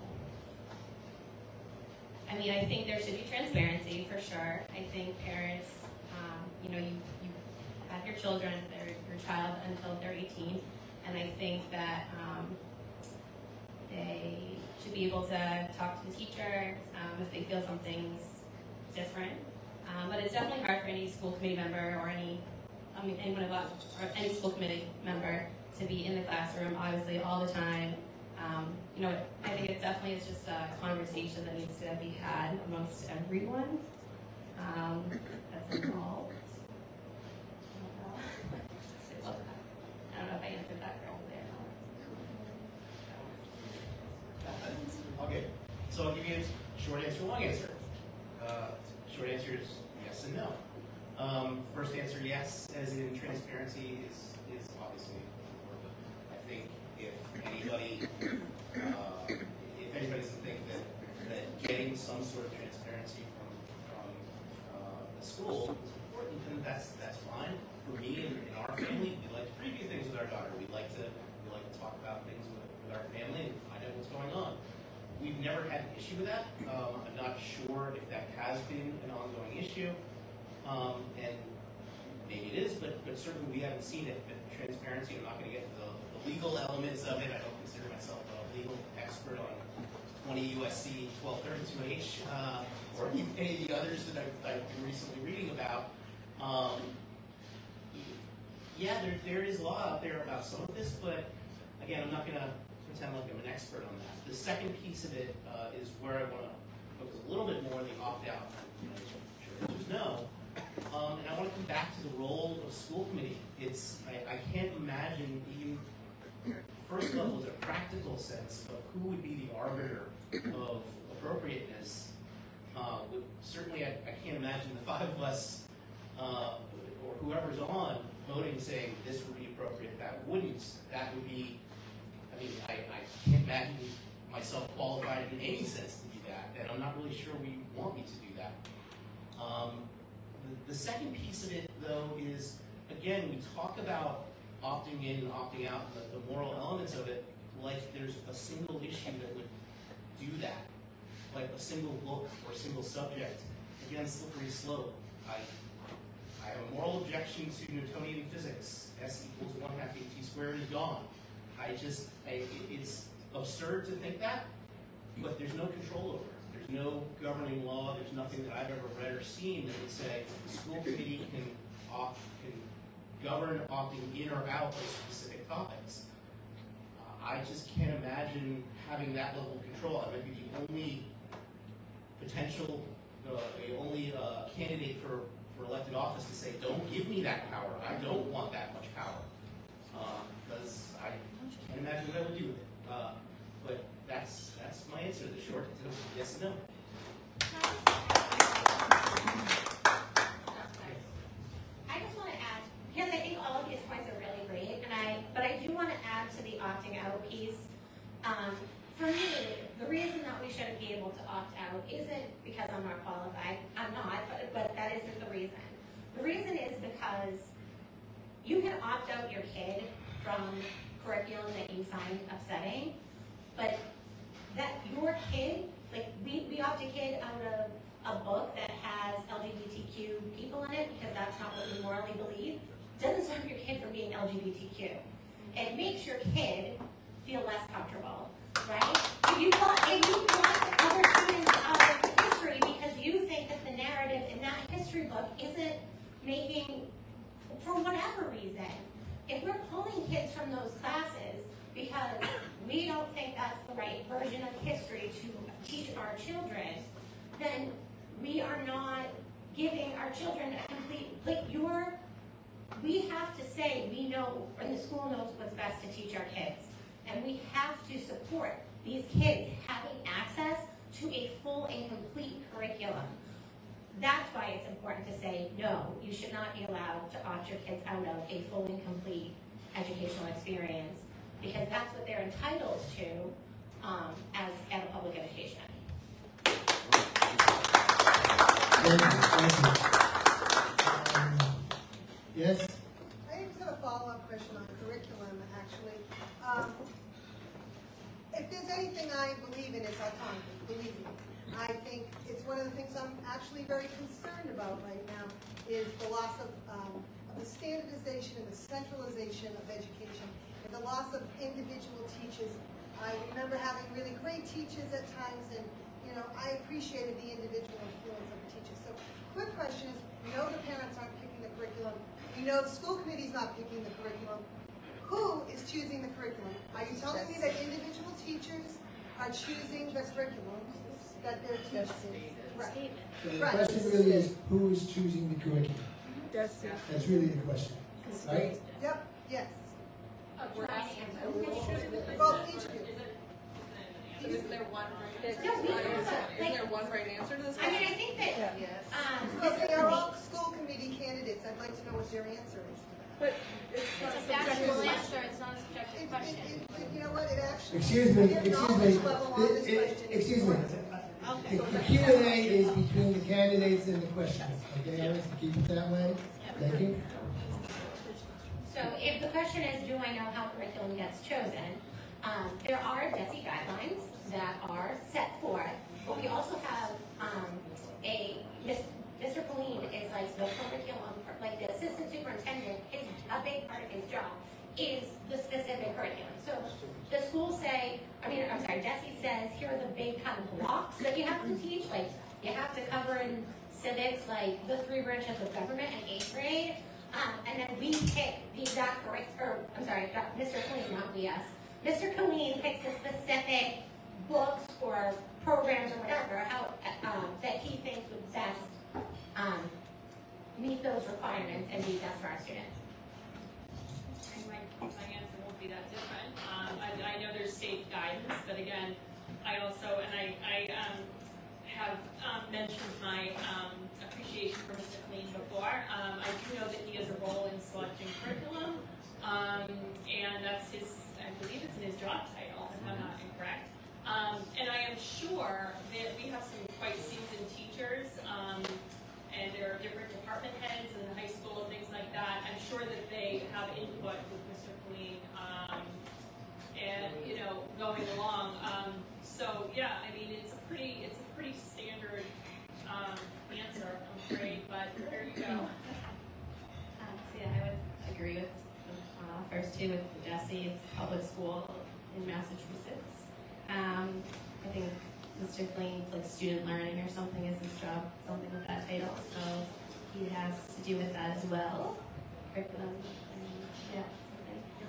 I mean, I think there should be transparency for sure. I think parents, um, you know, you, you have your children, their your child until they're 18, and I think that um, they should be able to talk to the teacher um, if they feel something's different. Um, but it's definitely hard for any school committee member or any, I mean, anyone about, or any school committee member to be in the classroom, obviously, all the time. Um, you know, I think it definitely is just a conversation that needs to be had amongst everyone um, that's involved. I don't know if I answered that correctly. Okay, so I'll give you a short answer, long answer. Uh, short answer is yes and no. Um, first answer, yes, as in transparency is, is obviously important. I think if anybody, uh, if anybody doesn't think that, that getting some sort of transparency from, from uh, the school is important, then that's, that's fine. For me and, and our family, we like to preview things with our daughter. We like to, we like to talk about things with, with our family and find out what's going on. We've never had an issue with that. Um, I'm not sure if that has been an ongoing issue. Um, and maybe it is, but, but certainly we haven't seen it. But transparency, I'm not going to get into the, the legal elements of it. I don't consider myself a legal expert on 20 USC 1232H uh, or any of the others that I've, I've been recently reading about. Um, yeah, there, there is law out there about some of this, but again, I'm not going to pretend like I'm an expert on that. The second piece of it uh, is where I want to focus a little bit more on the opt-out. You know, sure the answer is no. Um, and I want to come back to the role of school committee. It's I, I can't imagine even first level, in a practical sense of who would be the arbiter of appropriateness. Uh, certainly, I, I can't imagine the five of us uh, or whoever's on voting saying this would be appropriate, that wouldn't. That would be. I mean, I, I can't imagine myself qualified in any sense to do that, and I'm not really sure we want me to do that. Um, the, the second piece of it, though, is again, we talk about opting in and opting out, the, the moral elements of it, like there's a single issue that would do that, like a single book or a single subject. Again, slippery slope. I, I have a moral objection to Newtonian physics. S equals one half at squared is gone. I just, I, it's absurd to think that, but there's no control over it. No governing law. There's nothing that I've ever read or seen that would say the school committee can opt, can govern opting in or out of specific topics. Uh, I just can't imagine having that level of control. I might be the only potential, uh, the only uh, candidate for, for elected office to say, don't give me that power. I don't want that much power. Because I can't imagine what I would do with it. That's that's my answer. The short answer yes and no. I just want to add, because I think all of these points are really great, and I, but I do want to add to the opting out piece. Um, for me, the reason that we shouldn't be able to opt out isn't because I'm not qualified. I'm not, but, but that isn't the reason. The reason is because you can opt out your kid from curriculum that you find upsetting, but that your kid, like we, we opt a kid out of a book that has LGBTQ people in it because that's not what we morally believe, doesn't stop your kid from being LGBTQ. It makes your kid feel less comfortable, right? If you want, if you want other students out of history because you think that the narrative in that history book isn't making, for whatever reason, if we're pulling kids from those classes because we don't think that's the right version of history to teach our children, then we are not giving our children a complete, like your, we have to say we know, and the school knows what's best to teach our kids. And we have to support these kids having access to a full and complete curriculum. That's why it's important to say, no, you should not be allowed to opt your kids out of a full and complete educational experience because that's what they're entitled to um, as at a public education. Thank you, thank you. Um, Yes? I just have a follow-up question on curriculum, actually. Um, If there's anything I believe in, it's autonomy, believe me. I think it's one of the things I'm actually very concerned about right now, is the loss of, um, of the standardization and the centralization of education, and the loss of individual teachers. I remember having really great teachers at times, and, you know, I appreciated the individual influence of the teachers. So, quick question is, we know the parents aren't picking the curriculum, we know the school committee's not picking the curriculum. Who is choosing the curriculum? Are you telling me that individual teachers are choosing the curriculum that they're teaching? Right. So the Right. question really is, who is choosing the curriculum? That's. That's really the question, right? Yep, yes. We're asking. Well, each of you. Is there one right answer? No, we Is have there- a- Is there one right answer to this I mean, I question? think that, um, Because they are all school committee candidates, I'd like to know what your answer is to that. But it's It's not a subjective. factual answer, it's not a subjective It- question. it- it- You know what, it actually. Excuse me, excuse me, knowledge level on this It- it- question is excuse me. important. The Q and A is between the candidates and the questioners, okay, I like keep it that way, thank you. So if the question is, do I know how curriculum gets chosen? Um, there are DESE guidelines that are set forth, but we also have, um, a, Mr. Pauline is like the curriculum, like the assistant superintendent, his, a big part of his job is the specific curriculum. So the schools say, I mean, I'm sorry, DESE says, here are the big kind of blocks that you have to teach, like, you have to cover in civics, like the three branches of government in eighth grade. Um, and then we pick the exact correct, or, I'm sorry, Mr. Colleen, not we, us. Mr. Colleen picks the specific books or programs or whatever, how, um, that he thinks would best, um, meet those requirements and be best for our students. Answer won't be that different. Um, I, I know there's state guidance, but again, I also, and I, I, um, have, um, mentioned my, um, appreciation for Mr. Clean before. Um, I do know that he has a role in selecting curriculum, um, and that's his, I believe it's in his job title, if I'm not incorrect. And I am sure that we have some quite seasoned teachers, and there are different department heads in the high school and things like that. I'm sure that they have input with Um, and, you know, going along. Um, so, yeah, I mean, it's a pretty, it's a pretty standard, um, answer, I'm afraid, but there you go. Um, so yeah, I would agree with, uh, first two with Jesse, it's public school in Massachusetts. Um, I think Mr. Clean's like student learning or something is his job, something with that title, so he has to do with that as well. Curriculum, and, yeah.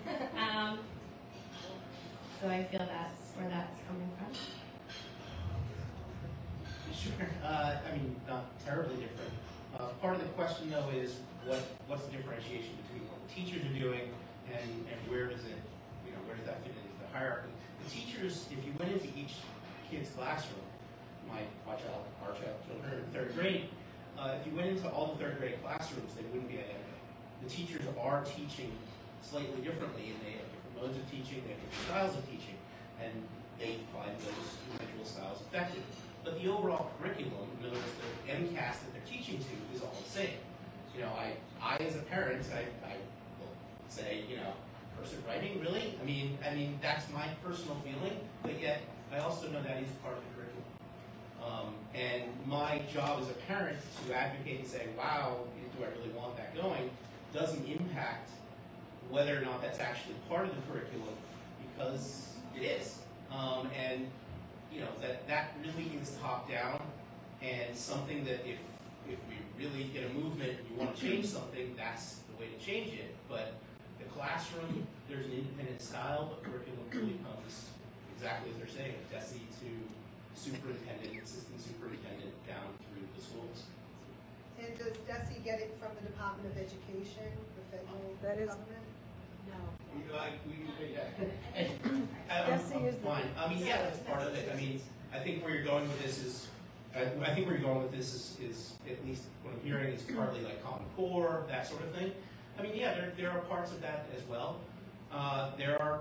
Um, so I feel that's where that's coming from. Sure. Uh, I mean, not terribly different. Uh, part of the question though is what what's the differentiation between what the teachers are doing and, and where does it you know where does that fit into the hierarchy? The teachers, if you went into each kid's classroom, my, my child, our child, children in third grade, uh, if you went into all the third grade classrooms, they wouldn't be identical. The teachers are teaching slightly differently, and they have different modes of teaching, they have different styles of teaching, and they find those individual styles effective. But the overall curriculum, in other words, the MCAS that they're teaching to, is all the same. You know, I, I as a parent, I, I will say, you know, cursive writing, really? I mean, I mean, that's my personal feeling, but yet I also know that is part of the curriculum. Um, and my job as a parent to advocate and say, wow, do I really want that going, doesn't impact whether or not that's actually part of the curriculum, because it is. Um, and, you know, that, that really is top down, and something that if, if we really get a movement and you want to change something, that's the way to change it. But the classroom, there's an independent style, but curriculum really comes exactly as they're saying, DESE to superintendent, assistant superintendent, down through the schools. And does DESE get it from the Department of Education, the federal That is- government? No. Like, we, yeah. I- Fine, I mean, yeah, that's part of it, I mean, I think where you're going with this is, I, I think where you're going with this is, is, at least what I'm hearing, is partly like Common Core, that sort of thing. I mean, yeah, there, there are parts of that as well. Uh, there are,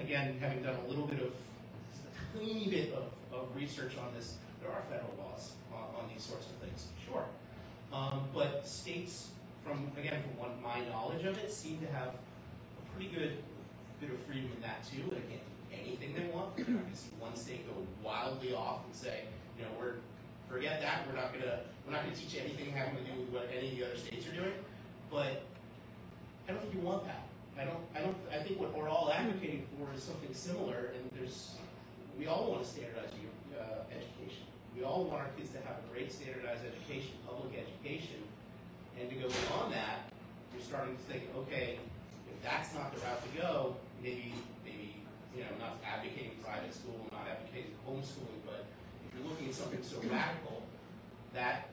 again, having done a little bit of, a tiny bit of, of research on this, there are federal laws on, on these sorts of things, sure. Um, but states, from, again, from one, my knowledge of it, seem to have pretty good bit of freedom in that too. They can't do anything they want. You're not gonna see one state go wildly off and say, you know, we're, forget that, we're not gonna, we're not gonna teach anything having to do with what any of the other states are doing. But I don't think you want that. I don't, I don't, I think what we're all advocating for is something similar, and there's, we all want to standardize uh, education. We all want our kids to have a great standardized education, public education, and to go beyond that, you're starting to think, okay, that's not the route to go, maybe, maybe, you know, not advocating private school, not advocating homeschooling, but if you're looking at something so radical, that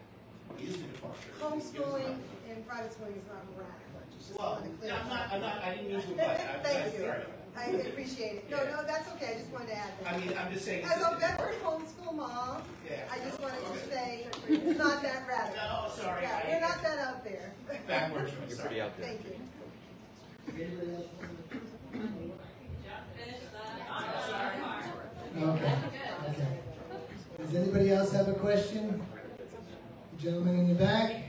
is the departure. Homeschooling and private schooling is not radical. Just Well, wanted to I'm not, I'm not, I didn't mean to imply that. I'm- Thank you. sorry. I appreciate it. No, no, that's okay. I just wanted to add that. I mean, I'm just saying. As a veteran homeschool mom, Yeah. I just wanted to say it's not that radical. No, sorry, Yeah, I- we're not that out there. Backward choice, sorry. Thank you. Anybody else? Finish Okay, okay. Does anybody else have a question? The Gentleman in the back?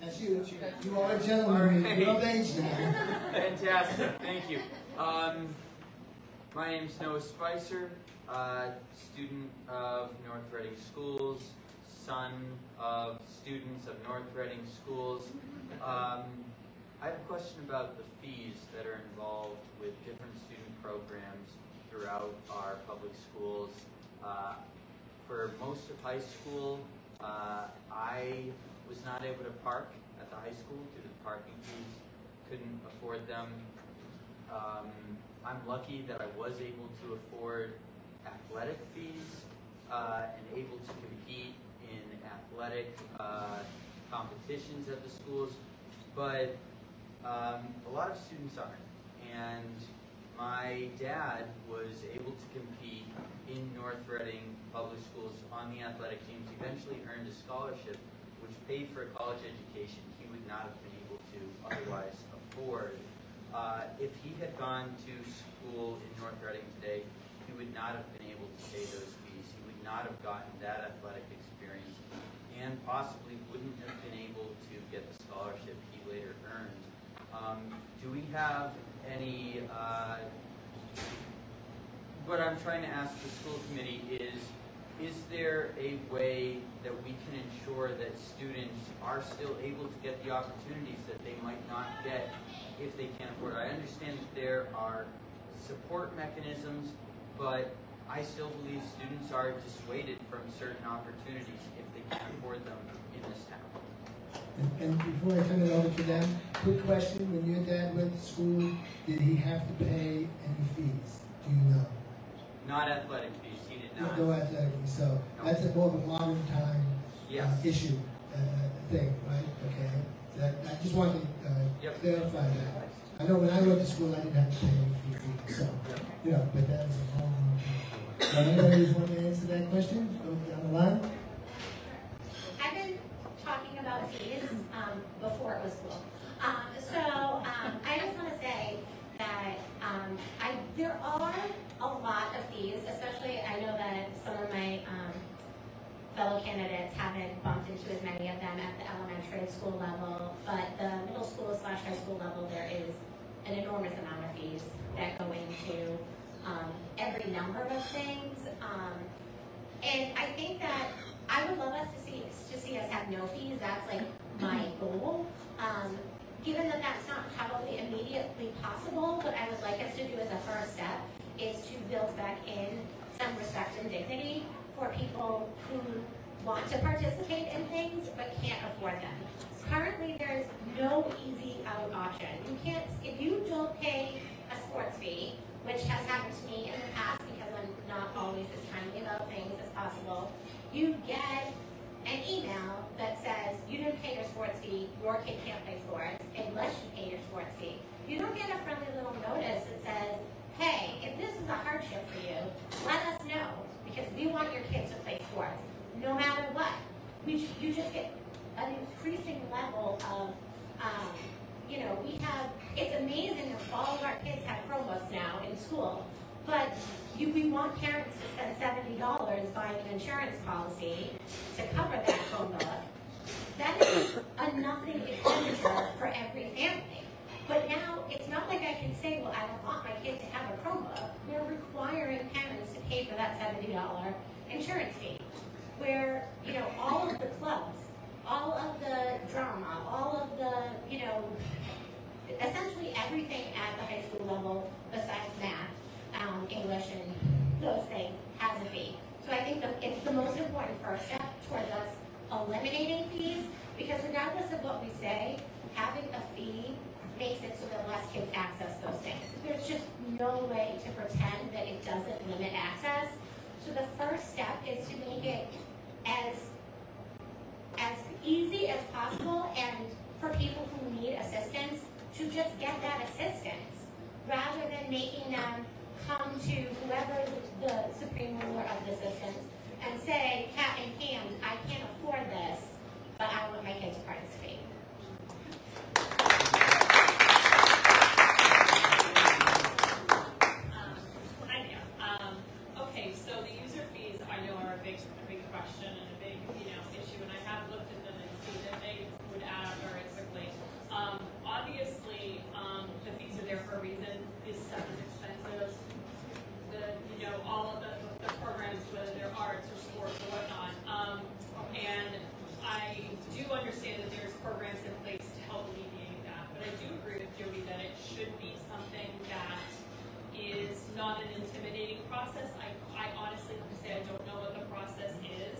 That's you, you are a gentleman, you're of age now. Fantastic, thank you. Um, my is Noah Spicer, uh, student of North Reading Schools, son of students of North Reading Schools. Um, I have a question about the fees that are involved with different student programs throughout our public schools. Uh, for most of high school, uh, I was not able to park at the high school due to the parking fees. Couldn't afford them. Um, I'm lucky that I was able to afford athletic fees uh, and able to compete in athletic uh, competitions at the schools, but um, a lot of students aren't. And my dad was able to compete in North Reading Public Schools on the athletic teams, eventually earned a scholarship which paid for a college education he would not have been able to otherwise afford. Uh, if he had gone to school in North Reading today, he would not have been able to pay those fees. He would not have gotten that athletic experience and possibly wouldn't have been able to get the scholarship he later earned. Um, do we have any, uh, what I'm trying to ask the school committee is, is there a way that we can ensure that students are still able to get the opportunities that they might not get if they can't afford it? I understand that there are support mechanisms, but I still believe students are dissuaded from certain opportunities if they can't afford them in this town. And, and before I turn it over to them, quick question, when your dad went to school, did he have to pay any fees? Do you know? Not athletic fees, he did not. No athletic fees, so that's a more of a modern time uh, issue, uh, thing, right? Okay, that, I just wanted to uh, Yep. clarify that. I know when I went to school, I didn't have to pay any fees, so, you know, but that was a long, long time. Does anybody want to answer that question? Go down the line. About fees um, before it was cool. Um, so um, I just want to say that um, I there are a lot of fees, especially I know that some of my um, fellow candidates haven't bumped into as many of them at the elementary school level, but the middle school slash high school level, there is an enormous amount of fees that go into um, every number of things. And I think that I would love us to see to see us have no fees. That's like my goal. Um, given that that's not probably immediately possible, what I would like us to do as a first step is to build back in some respect and dignity for people who want to participate in things but can't afford them. Currently, there's no easy out option. You can't, if you don't pay a sports fee, which has happened to me in the past because I'm not always as timely about things as possible, you get an email that says you didn't pay your sports fee, your kid can't play sports unless you pay your sports fee. You don't get a friendly little notice that says, hey, if this is a hardship for you, let us know because we want your kids to play sports no matter what. We, you just get an increasing level of, um, you know, we have, it's amazing that all of our kids have Chromebooks now in school, but you, we want parents to spend seventy dollars buying an insurance policy to cover that Chromebook. That is a nothing expenditure for every family. But now, it's not like I can say, well, I don't want my kid to have a Chromebook. We're requiring parents to pay for that seventy dollar insurance fee. Where, you know, all of the clubs, all of the drama, all of the, you know, essentially everything at the high school level besides math, um, English and those things has a fee. So I think the, it's the most important first step towards us eliminating fees because regardless of what we say, having a fee makes it so that less kids access those things. There's just no way to pretend that it doesn't limit access. So the first step is to make it as as easy as possible and for people who need assistance to just get that assistance rather than making them come to whoever the supreme ruler of the system and say, hat in hand, I can't afford this, but I want my kids to participate. There. Um, okay, so the user fees I know are a big, a big question and a big, you know, issue, and I have looked at them and see that they would add up very quickly. Um, obviously, um, the fees are there for a reason. This stuff is expensive. The, you know, all of the, the programs, whether they're arts or sports or whatnot. Um, and I do understand that there's programs in place to help alleviate that, but I do agree with Jody that it should be something that is not an intimidating process. I, I honestly have to say I don't know what the process is,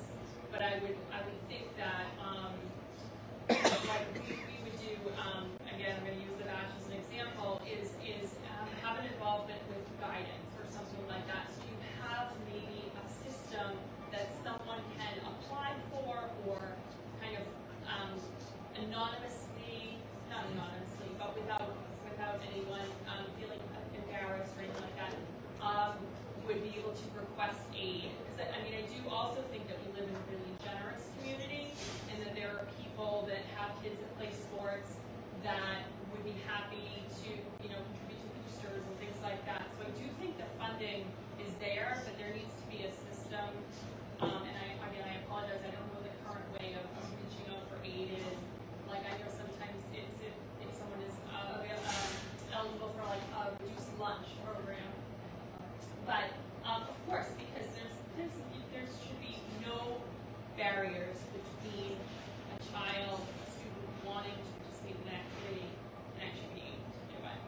but I would I would think that um, like we, we would do um, again I'm going to use the badge as an example is is um, have an involvement with guidance or something like that. So you have maybe a system that someone can apply for or kind of um, anonymously, not anonymously, but without without anyone um, feeling embarrassed or anything like that, um, would be able to request aid. I, I mean, I do also think that we live in a really generous community, and that there are people that have kids that play sports that would be happy to, you know, contribute to boosters and things like that. So I do think the funding is there, but there needs to be a system. Um, and I, again, I apologize, I don't know the current way of, of reaching out for aid is. Like I know sometimes it's if, if someone is uh, um, eligible for like a reduced lunch program. But um, of course, because there's, there's there should be no barriers between a child, a student wanting to participate in an activity and actually being able to do it.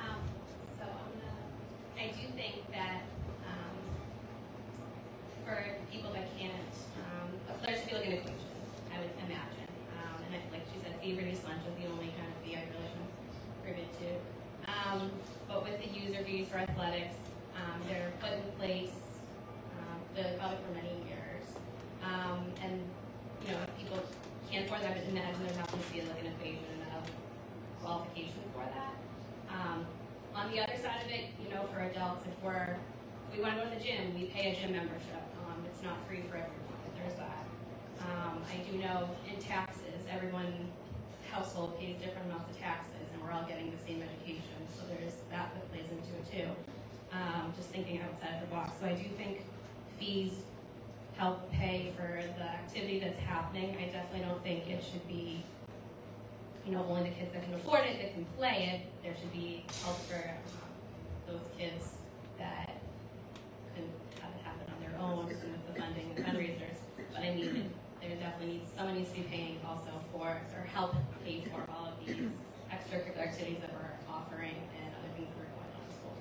Um, so I'm gonna, I do think that, um, for people that can't, um, there should be like an equation, I would imagine. Um, and I, like she said, reduced lunch is the only kind of fee I really am privy to. Um, but with the user fees for athletics, um, they're put in place, um, for many years. Um, and, you know, if people can't afford that, imagine there has to be like an equation a qualification for that. Um, On the other side of it, you know, for adults, if we're, if we wanna go to the gym, we pay a gym membership. Um, it's not free for everyone, there's that. Um, I do know in taxes, everyone, household pays different amounts of taxes, and we're all getting the same education, there's that that plays into it too. Um, just thinking outside the box, so I do think fees help pay for the activity that's happening. I definitely don't think it should be, you know, only the kids that can afford it, that can play it. There should be help for um, those kids that couldn't have it happen on their own with the funding and fundraisers. But I mean, there definitely needs, someone needs to be paying also for, or help pay for all of these extracurricular activities that we're offering and other things that are going on in school.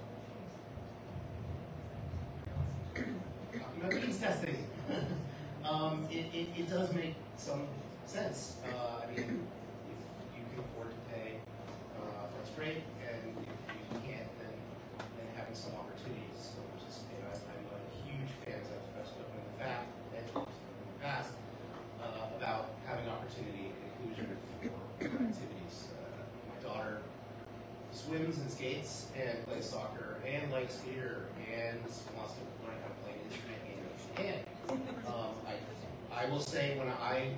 Means testing. um, it, it, it does make some sense. Uh, I mean, if you can afford to pay, uh, that's great, and if you can't, then, then having some opportunities to participate. I, I'm a huge fan, as I've in the fact, in the past, uh, about having opportunity and inclusion for for activities. Swims and skates and plays soccer and likes theater and wants to learn how to play an instrument and um, I, I will say when I,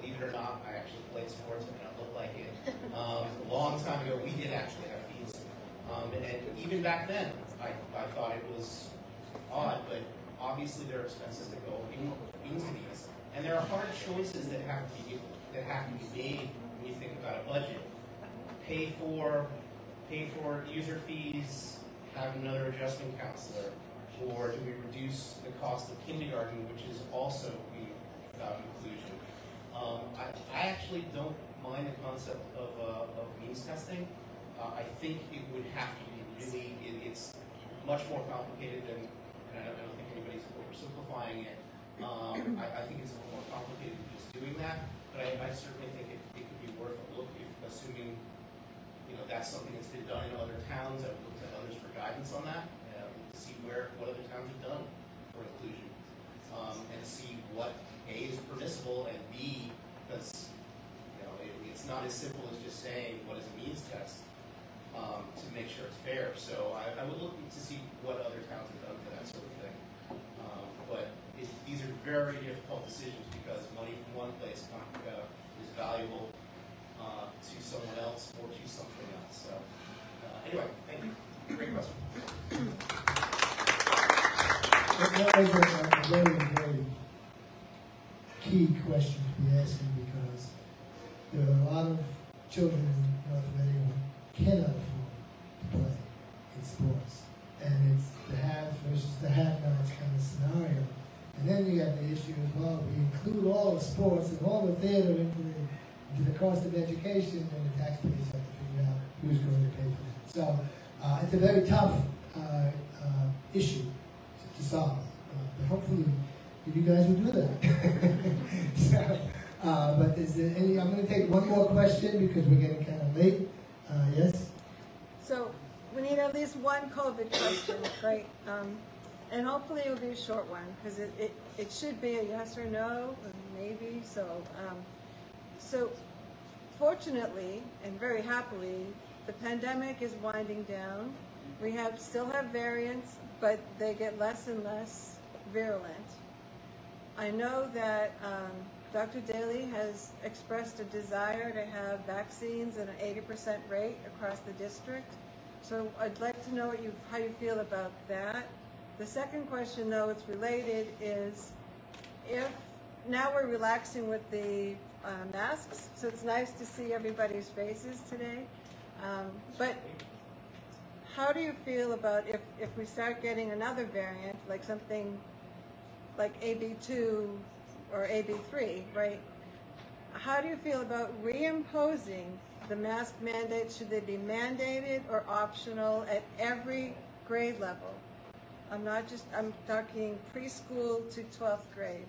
believe it or not, I actually played sports and I don't look like it. Um, a long time ago, we did actually have fees. Um, and, and even back then, I, I thought it was odd, but obviously there are expenses that go into these. And there are hard choices that have to be, that have to be made when you think about a budget. Pay for, pay for user fees, have another adjustment counselor, or do we reduce the cost of kindergarten, which is also about inclusion? Um, I, I actually don't mind the concept of, uh, of means testing. Uh, I think it would have to be really, it, it's much more complicated than, and I don't, I don't think anybody's oversimplifying it. Um, I, I think it's a little more complicated than just doing that, but I, I certainly think it, it could be worth a look, if, assuming, you know, that's something that's been done in other towns. I would look to others for guidance on that see where what other towns have done for inclusion, um, and see what A is permissible and B, because you know it, it's not as simple as just saying what is a means test um, to make sure it's fair. So I, I, would look to see what other towns have done for that sort of thing. Um, but it, these are very difficult decisions because money from one place uh, is valuable uh, to someone else or to something else. So uh, anyway, thank you. Great question. That was a, very, very key question to be asking because there are a lot of children in North who cannot afford to play in sports. And it's the have versus the have-nots kind of scenario. And then you have the issue as well, we include all the sports and all the theater into the, into the cost of education, and the taxpayers have to figure out who's going to pay for it. So uh, it's a very tough uh, uh, issue to solve. Uh, but hopefully, you guys will do that. so, uh, but is there any? I'm going to take one more question because we're getting kind of late. Yes. So we need at least one COVID question, right? Um, and hopefully it'll be a short one because it, it, it should be a yes or no, maybe. So, um, so fortunately and very happily, the pandemic is winding down. We have still have variants, but they get less and less virulent. I know that um, Dr. Daly has expressed a desire to have vaccines at an 80% rate across the district. So I'd like to know you, how you feel about that. The second question, though, it's related, is if now we're relaxing with the uh, masks, so it's nice to see everybody's faces today. Um, but how do you feel about if, if we start getting another variant, like something like AB2 or AB3, right? How do you feel about reimposing the mask mandate? Should they be mandated or optional at every grade level? I'm not just, I'm talking preschool to 12th grade.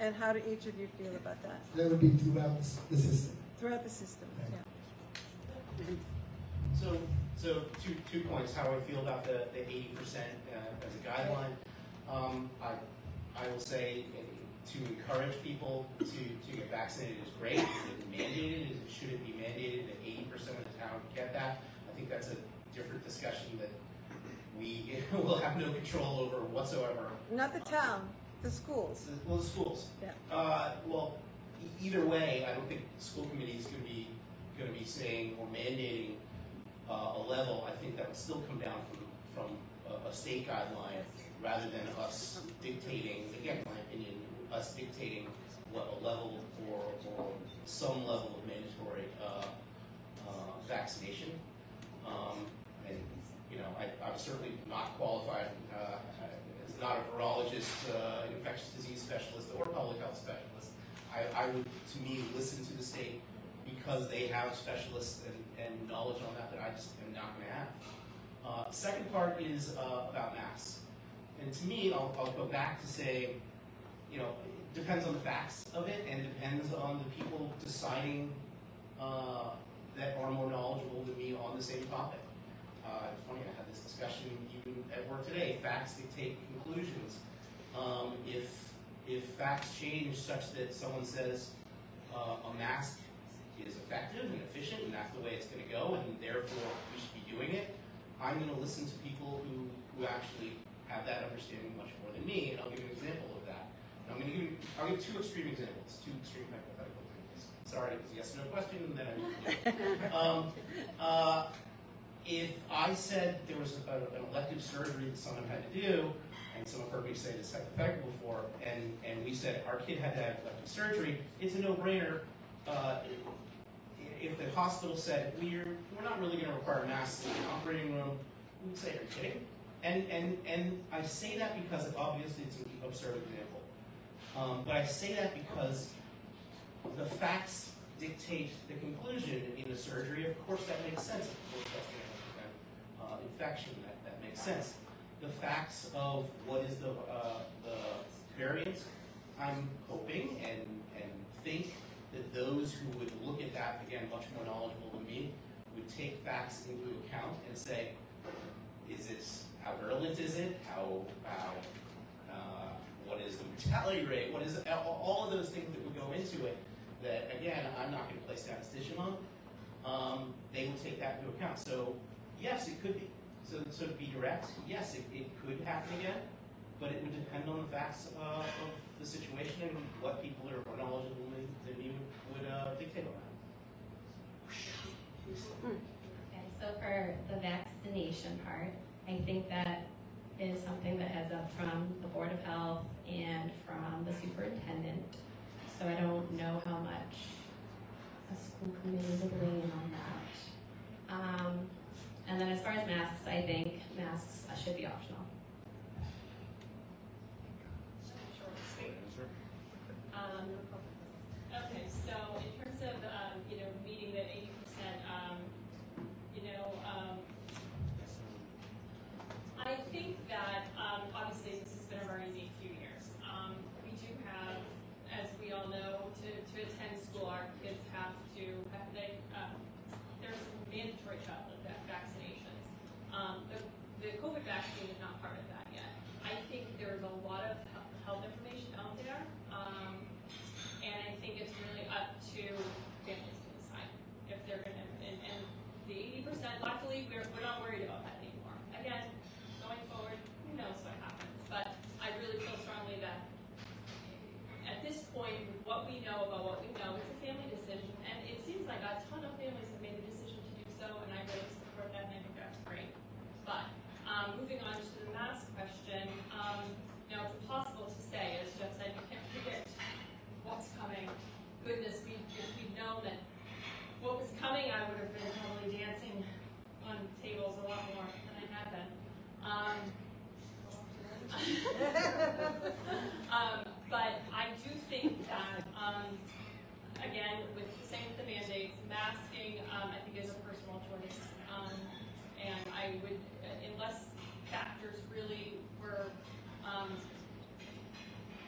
And how do each of you feel about that? That would be throughout the system. Throughout the system, yeah. So, so two, two points, how I feel about the, the 80% uh, as a guideline. Um, I, I will say to encourage people to, to get vaccinated is great. Is it mandated? Is it, should it be mandated that 80% of the town get that? I think that's a different discussion that we will have no control over whatsoever. Not the town, the schools. Well, the schools. Yeah. Uh, well, e- either way, I don't think the school committee is gonna be, gonna be saying or mandating uh, a level. I think that would still come down from, from a, a state guideline rather than us dictating, again, my opinion, us dictating what a level or, or some level of mandatory, uh, uh, vaccination. Um, and, you know, I, I'm certainly not qualified, uh, as not a virologist, uh, infectious disease specialist, or public health specialist. I, I would, to me, listen to the state because they have specialists and, and knowledge on that that I just am not gonna have. Uh, second part is, uh, about masks. And to me, I'll, I'll go back to say, you know, it depends on the facts of it and depends on the people deciding, uh, that are more knowledgeable than me on the same topic. Uh, it's funny, I had this discussion even at work today, facts dictate conclusions. Um, if, if facts change such that someone says, uh, a mask is effective and efficient and that's the way it's gonna go and therefore we should be doing it, I'm gonna listen to people who, who actually have that understanding much more than me, and I'll give an example of that. And I'm gonna give you, I'll give two extreme examples, two extreme hypothetical things. Sorry, it's a yes or no question, and then I. um, uh, if I said there was a, an elective surgery that someone had to do, and someone heard me say this hypothetical before, and, and we said our kid had to have elective surgery, it's a no-brainer. Uh, if the hospital said, we're, we're not really gonna require masks in the operating room, we would say, are you kidding? And, and, and I say that because obviously it's an absurd example. Um, but I say that because the facts dictate the conclusion in a surgery. Of course, that makes sense. Of course, that's going to uh, infection. That, that makes sense. The facts of what is the, uh, the variant, I'm hoping and, and think that those who would look at that, again, much more knowledgeable than me, would take facts into account and say, is it, how virulent is it? How, how, uh, what is the mortality rate? What is, all of those things that would go into it that, again, I'm not gonna place statistician on, um, they will take that into account. So, yes, it could be. So, so to be direct, yes, it, it could happen again, but it would depend on the facts, uh, of the situation and what people are more knowledgeable than, than you would, uh, dictate on that. And so for the vaccination part, I think that is something that heads up from the Board of Health and from the superintendent. So I don't know how much a school committee would weigh in on that. Um, and then as far as masks, I think masks should be optional. Um, okay, so in terms of, um, you know, meeting that eighty percent, um, you know, um, I think that, um, obviously this has been a very unique few years. Um, we do have, as we all know, to, to attend school, our kids have to, have they, um, there's mandatory childhood vac- vaccinations. Um, the, the COVID vaccine is not part of that yet. I think there's a lot of he- health information out there, um, and I think it's really up to families to decide if they're gonna, and, and the eighty percent, luckily, we're, we're not worried about that anymore. Again, going forward, who knows what happens, but I really feel strongly that at this point, with what we know about what we know, it's a family decision, and it seems like a ton of families have made a decision to do so, and I really support that, and I think that's great. But, um, moving on to the mask question, um, now it's impossible to say, as Jeff said, you can't predict what's coming. Goodness, we, if we'd known that what was coming, I would have been probably dancing on tables a lot more than I have been. Um, um, but I do think that, um, again, with same with the mandates, masking, um, I think is a personal choice. Um, and I would, unless factors really were, um,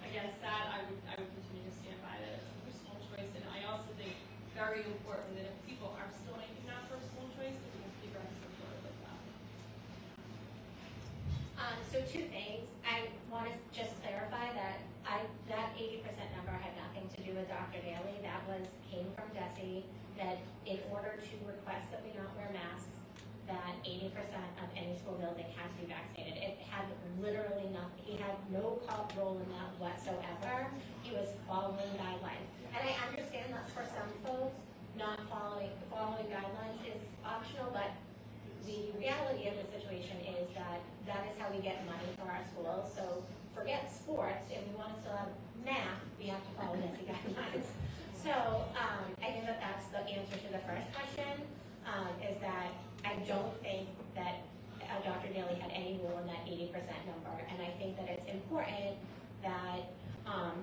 against that, I would, I would continue to stand by that it's a personal choice. And I also think very important that if people are still making that personal choice, that we have to be very supportive of that. Um, so two things. I want to just clarify that I, that eighty percent number had nothing to do with Dr. Daly. That was, came from DESE, that in order to request that we not wear masks, that eighty percent of any school building has to be vaccinated. It had literally nothing, he had no role in that whatsoever. He was following guidelines. And I understand that for some folks, not following, following guidelines is optional, but the reality of the situation is that that is how we get money for our schools. So forget sports, if we want to still have math, we have to follow NICE guidelines. So um, I think that that's the answer to the first question, um, is that I don't think that uh, Dr. Daly had any role in that 80% number. And I think that it's important that um,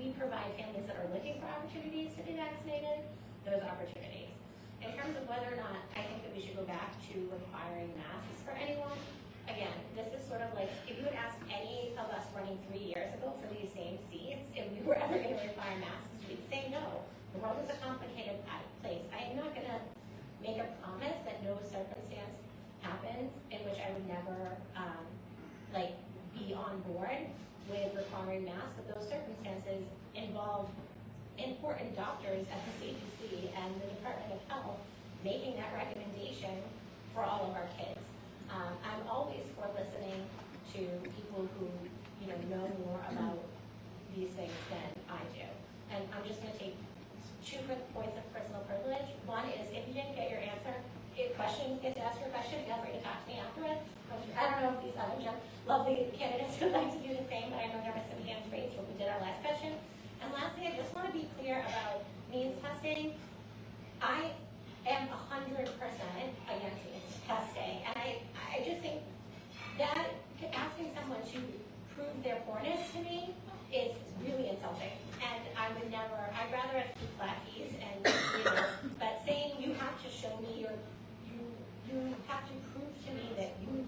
we provide families that are looking for opportunities to be vaccinated, those opportunities. In terms of whether or not I think that we should go back to requiring masks for anyone, again, this is sort of like, if you had asked any of us running three years ago for these same seats, if we were ever gonna require masks, we'd say no. The world is a complicated place. I am not gonna make a promise that no circumstance happens in which I would never, um, like, be on board with requiring masks, but those circumstances involve important doctors at the CDC and the Department of Health making that recommendation for all of our kids. Um, I'm always for listening to people who, you know, know more about these things than I do. And I'm just gonna take two quick points of personal privilege. One is if you didn't get your answer, if question gets asked your question, feel free to talk to me afterwards. I don't know if these other lovely candidates would like to do the same, but I know there were some hands raised when we did our last question. And lastly, I just want to be clear about means testing. I am hundred percent against means testing, and I, I just think that asking someone to prove their poorness to me is really insulting. And I would never, I'd rather us keep flat fees and, you know, but saying you have to show me your, you, you have to prove to me that you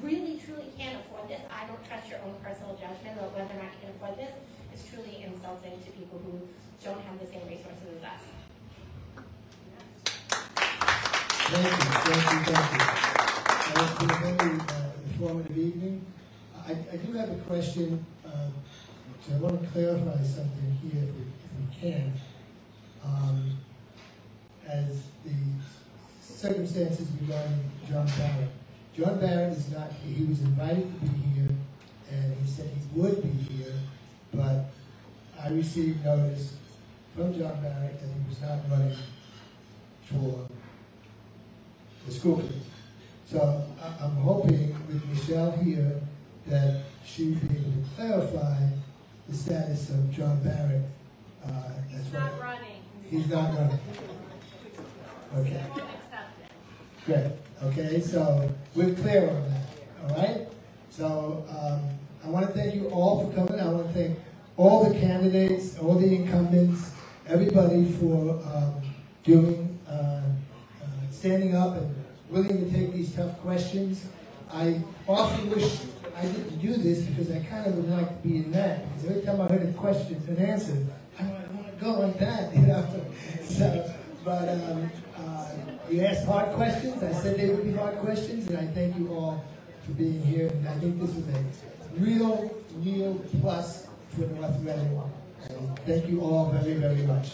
really truly can't afford this. I don't trust your own personal judgment about whether or not you can afford this. It's truly insulting to people who don't have the same resources as us. Thank you, thank you, thank you. It's been a very uh, informative evening. I, I do have a question, um, so I want to clarify something here if we, if we can. Um, As the circumstances regarding John Barrett. John Barrett is not here, he was invited to be here, and he said he would be here, but I received notice from John Barrett that he was not running for the school committee. So I'm hoping with Michelle here that she'll be able to clarify the status of John Barrett. Uh, He's not running. He's not running. Okay. They won't accept it. Great, okay, so we're clear on that, all right? So, um, I want to thank you all for coming, I want to thank all the candidates, all the incumbents, everybody for, um, doing, uh, uh, standing up and willing to take these tough questions. I often wish I didn't do this because I kind of would like to be in that, because every time I heard a question and answer, I want, to go like that, you know? So, but, um, uh, you asked hard questions. I said they would be hard questions, and I thank you all for being here. And I think this was a real, real plus for North Reading. And thank you all very, very much.